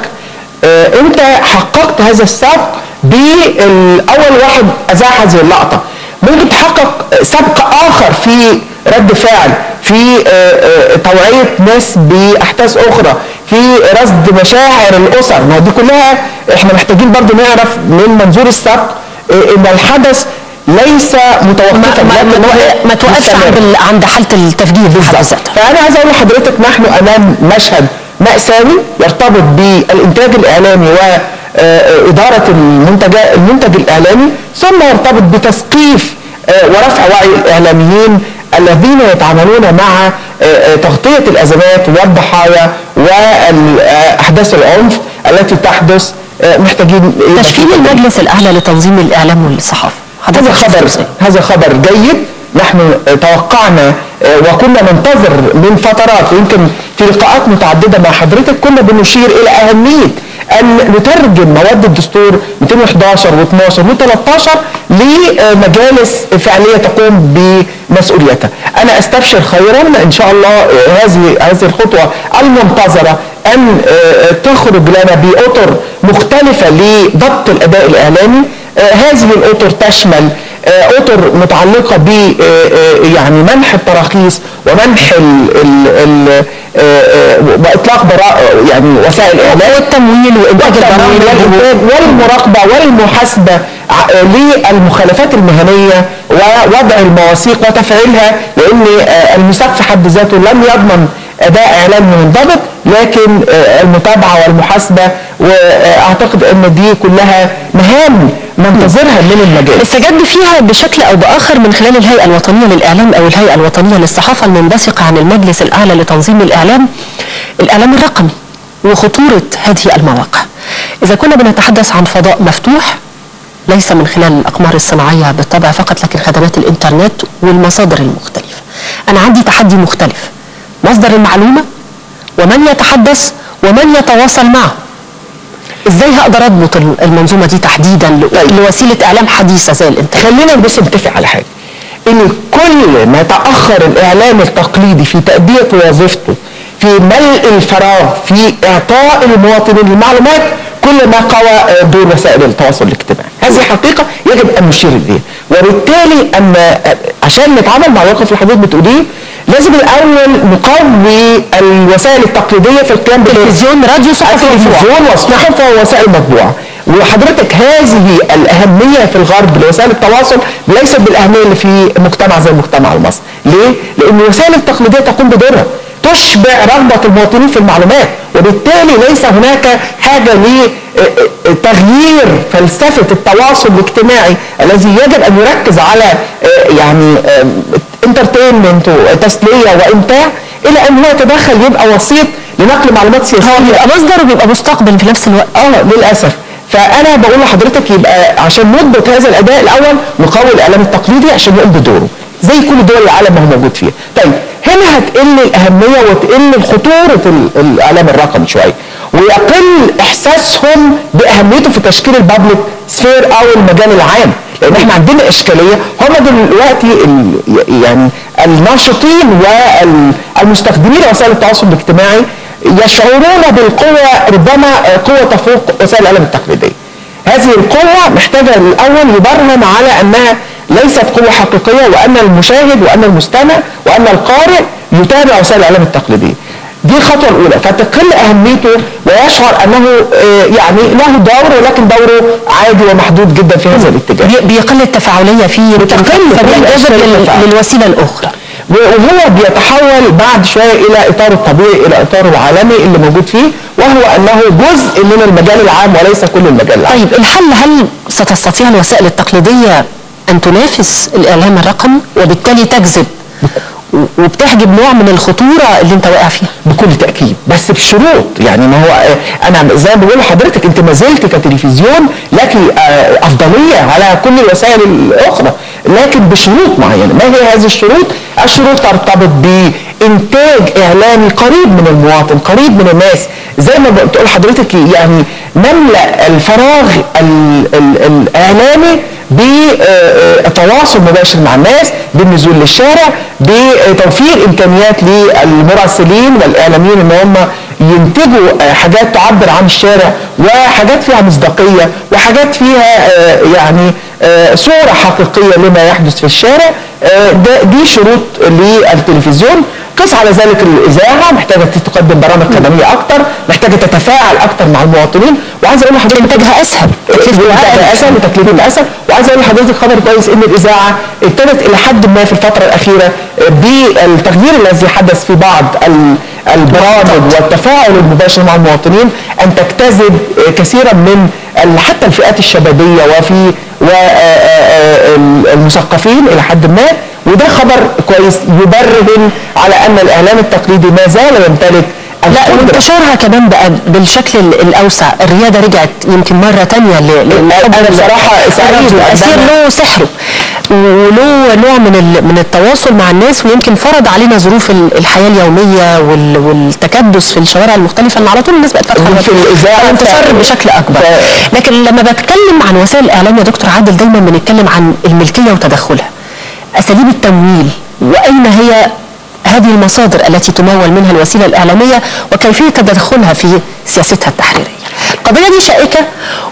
آه، أنت حققت هذا السبق بالأول واحد أذاع هذه اللقطة. ممكن تحقق سبق آخر في رد فعل في آه، آه، توعية ناس بأحداث أخرى في رصد مشاعر الأسر. ما دي كلها إحنا محتاجين برضو نعرف من منظور السبق إن الحدث ليس متوقفا ما, ما, ما, توقفش. عند عند حالة التفجير ذاتها فأنا عايز أقول لحضرتك نحن أمام مشهد مأساوي يرتبط بالإنتاج الإعلامي واداره المنتج المنتج الإعلامي ثم يرتبط بتثقيف آه، ورفع وعي الإعلاميين الذين يتعاملون مع آه، آه، تغطية الأزمات والضحايا واحداث العنف التي تحدث آه، محتاجين تشكيل. المجلس الأعلى لتنظيم الإعلام والصحافة هذا خبر؟ هذا خبر جيد نحن توقعنا آه، وكنا ننتظر من فترات ويمكن في لقاءات متعددة مع حضرتك كنا بنشير إلى أهمية أن نترجم مواد الدستور 211 و12 و13 لمجالس فعلية تقوم بمسؤوليتها. أنا أستبشر خيرا إن شاء الله آه، هذه هذه الخطوة المنتظرة أن آه، تخرج لنا بأطر مختلفة لضبط الأداء الإعلامي آه، هذه الأطر تشمل اطر متعلقة ب آه، آه، يعني منح التراخيص ومنح ال ال ال آه، آه، وإطلاق براء يعني وسائل الاعلام والتمويل وإنتاج البرامج والمراقبة والمحاسبة للمخالفات المهنية ووضع المواثيق وتفعيلها لأن آه، الميثاق في حد ذاته لم يضمن أداء اعلامي منضبط لكن آه، المتابعة والمحاسبة واعتقد أن دي كلها مهام ننتظرها من المجال استجد فيها بشكل أو بآخر من خلال الهيئة الوطنية للإعلام أو الهيئة الوطنية للصحافة المنبثقة عن المجلس الأعلى لتنظيم الإعلام الإعلام الرقمي وخطورة هذه المواقع. إذا كنا بنتحدث عن فضاء مفتوح ليس من خلال الأقمار الصناعية بالطبع فقط لكن خدمات الإنترنت والمصادر المختلفة. أنا عندي تحدي مختلف. مصدر المعلومة ومن يتحدث ومن يتواصل معه. إزاي هقدر اضبط المنظومة دي تحديدا لوسيلة إعلام حديثة زي الانترنت خلينا بس نتفق على حاجة. إن كل ما تأخر الإعلام التقليدي في تأدية وظيفته في ملء الفراغ في إعطاء المواطنين المعلومات كل ما قوى دور وسائل التواصل الاجتماعي. هذه حقيقة يجب أن نشير إليها. وبالتالي اما عشان نتعامل مع الواقع اللي حضرتك بتقوليه لازم الأول نقوي الوسائل التقليدية في القيام تلفزيون راديو صحف التلفزيون والصحف ووسائل المطبوعه وحضرتك هذه الأهمية في الغرب لوسائل التواصل ليست بالأهمية اللي في مجتمع زي المجتمع المصري ليه؟ لأن الوسائل التقليدية تقوم بدورها تشبع رغبة المواطنين في المعلومات وبالتالي ليس هناك حاجة لتغيير فلسفة التواصل الاجتماعي الذي يجب أن يركز على آه، يعني انترتينمنت وتسليه وامتاع إلى أن هو يتدخل يبقى وسيط لنقل معلومات سياسية. هو بيبقى مصدر وبيبقى مستقبل في نفس الوقت. آه للأسف. فأنا بقول لحضرتك يبقى عشان نضبط هذا الأداء الأول نقوي الإعلام التقليدي عشان يقوم بدوره زي كل دول العالم ما هو موجود فيها. طيب هنا هتقل الأهمية وتقل خطوره ال- الإعلام الرقمي شوية. ويقل إحساسهم بأهميته في تشكيل البابليك سفير أو المجال العام لأن إحنا عندنا إشكالية هم دلوقتي يعني الناشطين والمستخدمين وسائل التواصل الاجتماعي يشعرون بالقوة ربما قوة تفوق وسائل الإعلام التقليدية. هذه القوة محتاجة الأول يبرهن على أنها ليست قوة حقيقية وأن المشاهد وأن المستمع وأن القارئ يتابع وسائل الإعلام التقليدية. دي الخطوة الأولى فتقل أهميته ويشعر أنه آه، يعني له دور ولكن دوره عادي ومحدود جدا في هذا الاتجاه. بي- بيقل التفاعلية فيه بتقل فبينجذب. للوسيلة الأخرى وهو بيتحول بعد شوية إلى اطاره الطبيعي إلى اطاره العالمي اللي موجود فيه وهو أنه جزء من المجال العام وليس كل المجال العام. طيب الحل هل ستستطيع الوسائل التقليدية أن تنافس الإعلام الرقمي وبالتالي تجذب وبتحجب نوع من الخطورة اللي انت واقع فيها. بكل تأكيد. بس بشروط. يعني ما هو آه، أنا زي ما بقول لحضرتك أنت ما زلت كتلفزيون لك آه، أفضلية على كل الوسائل الأخرى. لكن بشروط معينة. ما هي هذه الشروط؟ الشروط ترتبط بإنتاج إعلامي قريب من المواطن قريب من الناس. زي ما بتقول لحضرتك يعني نملأ الفراغ ال- ال- الإعلامي بتواصل مباشر مع الناس بالنزول للشارع بتوفير إمكانيات للمراسلين والإعلاميين إن هم ينتجوا حاجات تعبر عن الشارع وحاجات فيها مصداقية وحاجات فيها آه، يعني آه، صورة حقيقية لما يحدث في الشارع. آه، دي شروط للتلفزيون. قس على ذلك الإذاعة محتاجة تقدم برامج خدميه أكتر محتاجة تتفاعل أكتر مع المواطنين. وعايز أقول لحضرتك إنتاجها أسهل. تكلفتها أسهل. وتكلفتها أسهل. وعايز أقول لحضرتك خبر كويس إن الإذاعة ابتدت إلى حد ما في الفترة الأخيرة بالتغيير الذي حدث في بعض ال- البرامج والتفاعل المباشر مع المواطنين أن تجتذب كثيرا من حتى الفئات الشبابية وفي والمثقفين إلى حد ما. وده خبر كويس يبرهن على أن الإعلام التقليدي ما زال يمتلك لا وانتشارها كمان بقى بالشكل ال- الأوسع. الرياضه رجعت يمكن مرة لحب بصراحة ال- سعيد الاثير له سحره وله نوع من ال- من التواصل مع الناس ويمكن فرض علينا ظروف ال- الحياة اليومية وال- والتكدس في الشوارع المختلفة إن على طول الناس بقت فاتحة وفي الإذاعة الانتشار ف- بشكل أكبر. لكن لما بتكلم عن وسائل الإعلام يا دكتور عادل دايما بنتكلم عن الملكية وتدخلها. أساليب التمويل وأين هي هذه المصادر التي تمول منها الوسيلة الإعلامية؟ وكيفية تدخلها في سياستها التحريرية. القضية دي شائكة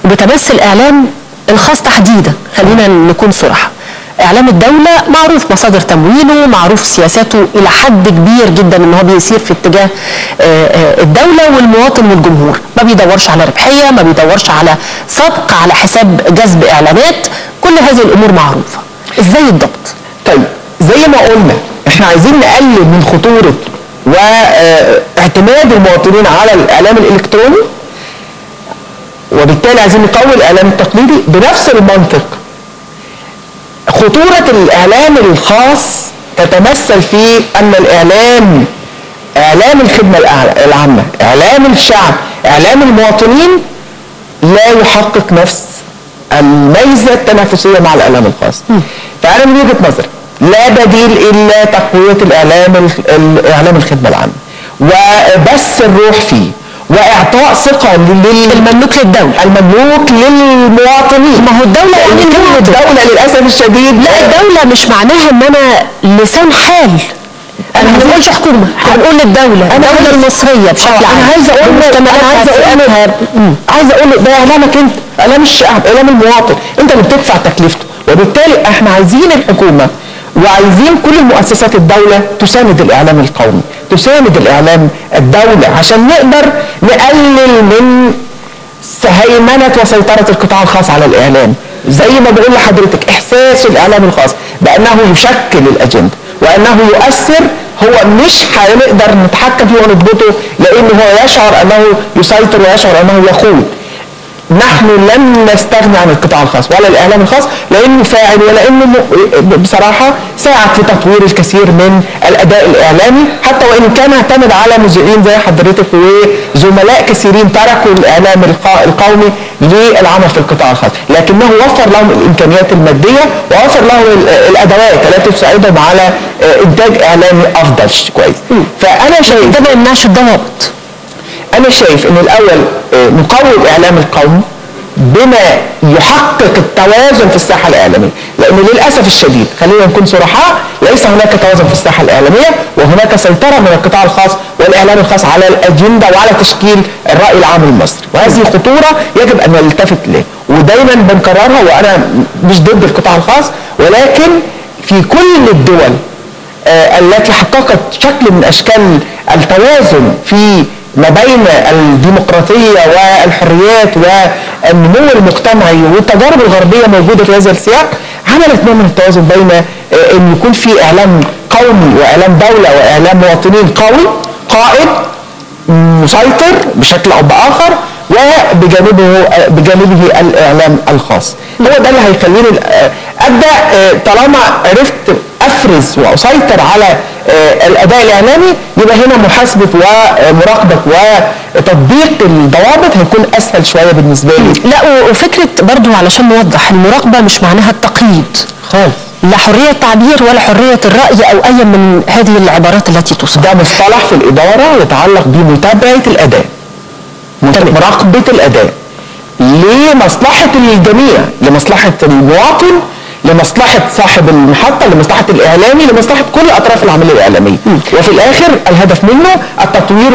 وبتمس الاعلام الخاص تحديدا خلينا نكون صراحة. إعلام الدولة معروف مصادر تمويله معروف سياساته إلى حد كبير جدا إن هو بيسير في اتجاه آه، آه، الدولة والمواطن والجمهور. ما بيدورش على ربحية ما بيدورش على سبق على حساب جذب إعلانات. كل هذه الأمور معروفة. إزاي الضبط؟ طيب زي ما قلنا إحنا عايزين نقلل من خطورة واعتماد المواطنين على الإعلام الإلكتروني وبالتالي عايزين نقوي الإعلام التقليدي بنفس المنطق. خطورة الإعلام الخاص تتمثل في أن الإعلام إعلام الخدمة الأع- العامة إعلام الشعب إعلام المواطنين لا يحقق نفس الميزة التنافسية مع الإعلام الخاص. فأنا من وجهة نظري لا بديل إلا تقوية الإعلام الخ- الإعلام الخدمة العامة. وبث الروح فيه وإعطاء ثقة لل المملوك للدولة. المملوك للمواطنين. ما هو الدولة يعني لأن كلمة الدولة للأسف الشديد لا الدولة مش معناها إن أنا لسان حال. أنا ما بنقولش حكومة. إحنا بنقول للدولة. أنا الدولة عايز- المصرية بشكل عام. أنا عايز أقول أنا عايز أقول. مم. عايز أقول ده إعلامك أنت. إعلام الشعب إعلام المواطن. أنت اللي بتدفع تكلفته. وبالتالي إحنا عايزين الحكومة وعايزين كل مؤسسات الدولة تساند الإعلام القومي تساند الإعلام الدولة عشان نقدر نقلل من هيمنة وسيطرة القطاع الخاص على الإعلام. زي ما بقول لحضرتك إحساس الإعلام الخاص بأنه يشكل الأجندة وأنه يؤثر هو مش هنقدر نتحكم فيه ونضبطه لأنه هو يشعر أنه يسيطر ويشعر أنه يقود نحن لن نستغني عن القطاع الخاص ولا الإعلام الخاص لأنه فاعل ولأنه بصراحة ساعد في تطوير الكثير من الأداء الإعلامي حتى وإن كان اعتمد على مذيعين زي حضرتك وزملاء كثيرين تركوا الإعلام الق- القومي للعمل في القطاع الخاص. لكنه وفر لهم الإمكانيات المادية ووفر لهم ال- الأدوات التي تساعدهم على آه، إنتاج إعلامي أفضل. كويس. فأنا شايف ده ما يمنعش الضوابط أنا شايف إن الأول آه، نقوي الاعلام القومي بما يحقق التوازن في الساحة الإعلامية. لأن للأسف الشديد خلينا نكون صرحاء ليس هناك توازن في الساحة الإعلامية وهناك سيطرة من القطاع الخاص والإعلام الخاص على الأجندة وعلى تشكيل الرأي العام المصري. وهذه خطورة يجب أن نلتفت إليها. ودايما بنكررها وأنا مش ضد القطاع الخاص ولكن في كل الدول آه، التي حققت شكل من أشكال التوازن في ما بين الديمقراطية والحريات والنمو المجتمعي والتجارب الغربية موجودة في هذا السياق عملت نوع من التوازن بين آه، إن يكون في إعلام قومي وإعلام دولة وإعلام مواطنين قوي قائد مسيطر بشكل أو بآخر وبجانبه بجانبه الإعلام الخاص. هو ده اللي هيخليني آه، أبدأ آه، طالما عرفت أفرز وأسيطر على آه، الأداء الإعلامي يبقى هنا محاسبة ومراقبة وتطبيق الضوابط هيكون أسهل شوية بالنسبة لي. لا و- وفكرة برضو علشان نوضح المراقبة مش معناها التقييد. خالص. لا حرية تعبير ولا حرية الرأي أو أي من هذه العبارات التي تصدر ده مصطلح في الإدارة يتعلق بمتابعة الأداء. مت- تمام. مراقبه الأداء. لمصلحة الجميع لمصلحة المواطن لمصلحة صاحب المحطة لمصلحة الإعلامي لمصلحة كل أطراف العملية الاعلاميه وفي الآخر الهدف منه التطوير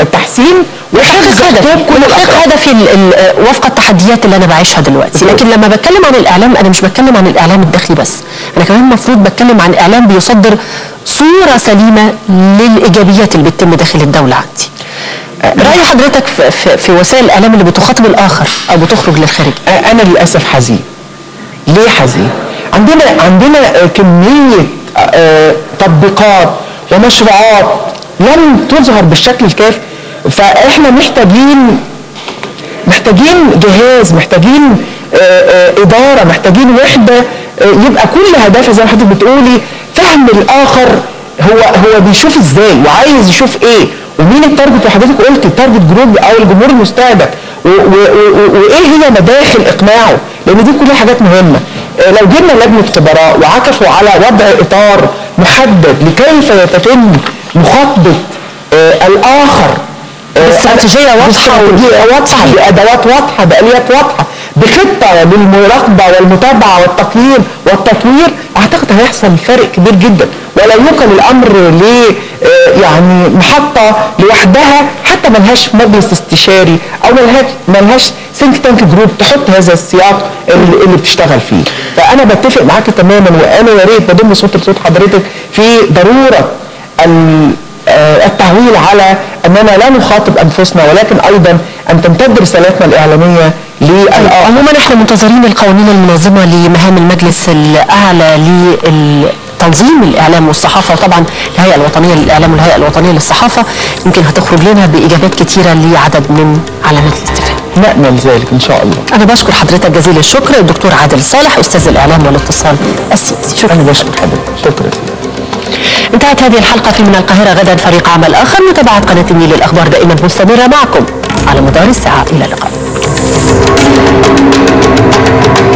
والتحسين وحفظ كل الأطراف. ال- ال- وفق التحديات اللي أنا بعيشها دلوقتي. لكن لما بتكلم عن الإعلام أنا مش بتكلم عن الإعلام الداخلي بس. أنا كمان المفروض بتكلم عن إعلام بيصدر صورة سليمة للإيجابيات اللي بتتم داخل الدولة عندي. رأي حضرتك في, في, وسائل الإعلام اللي بتخاطب الآخر أو بتخرج للخارج؟ أنا للأسف حزين. ليه حزين؟ عندنا عندنا آه، كمية آه، تطبيقات ومشروعات لم تظهر بالشكل الكافي. فإحنا محتاجين محتاجين جهاز محتاجين آه، إدارة محتاجين وحدة يبقى كل هدفها زي ما حضرتك بتقولي فهم الآخر هو هو بيشوف إزاي وعايز يشوف إيه. ومين ال target وحضرتك قلت ال target group أو الجمهور المستهدف؟ وإيه هي مداخل إقناعه؟ لأن دي كلها حاجات مهمة. آه، لو جبنا لجنه خبراء وعكفوا على وضع إطار محدد لكيف يتم مخاطبة آه، الآخر آه، واضحة. باستراتيجية واضحة بادوات واضحة باليات واضحة. بخطة للمراقبة والمتابعة والتقييم والتطوير أعتقد هيحصل فرق كبير جدا ولا يوكل الأمر ل آه، يعني محطة لوحدها حتى ملهاش مجلس استشاري أو ملهاش ملهاش think tank group تحط هذا السياق اللي, بتشتغل فيه. فأنا بتفق معاك تماما وأنا يا ريت بضم صوت لصوت حضرتك في ضرورة آه، التعويل على أننا لا نخاطب أنفسنا ولكن أيضا أن تمتد رسالتنا الإعلامية عموما إحنا منتظرين القوانين المنظمة لمهام المجلس الأعلى لتنظيم الإعلام والصحافة وطبعا الهيئة الوطنية للإعلام والهيئة الوطنية للصحافة. يمكن هتخرج لنا بإجابات كثيره لعدد من علامات الاستفهام. نأمل ذلك إن شاء الله. أنا بشكر حضرتك جزيل الشكر الدكتور عادل صالح أستاذ الإعلام والاتصال السياسي. شكرا. أنا بشكر حضرتك. شكرا. انتهت هذه الحلقة في من القاهرة غدا فريق عمل آخر. متابعة قناه النيل الاخبار دائما مستمرة معكم على مدار الساعة. إلى اللقاء. Thank you.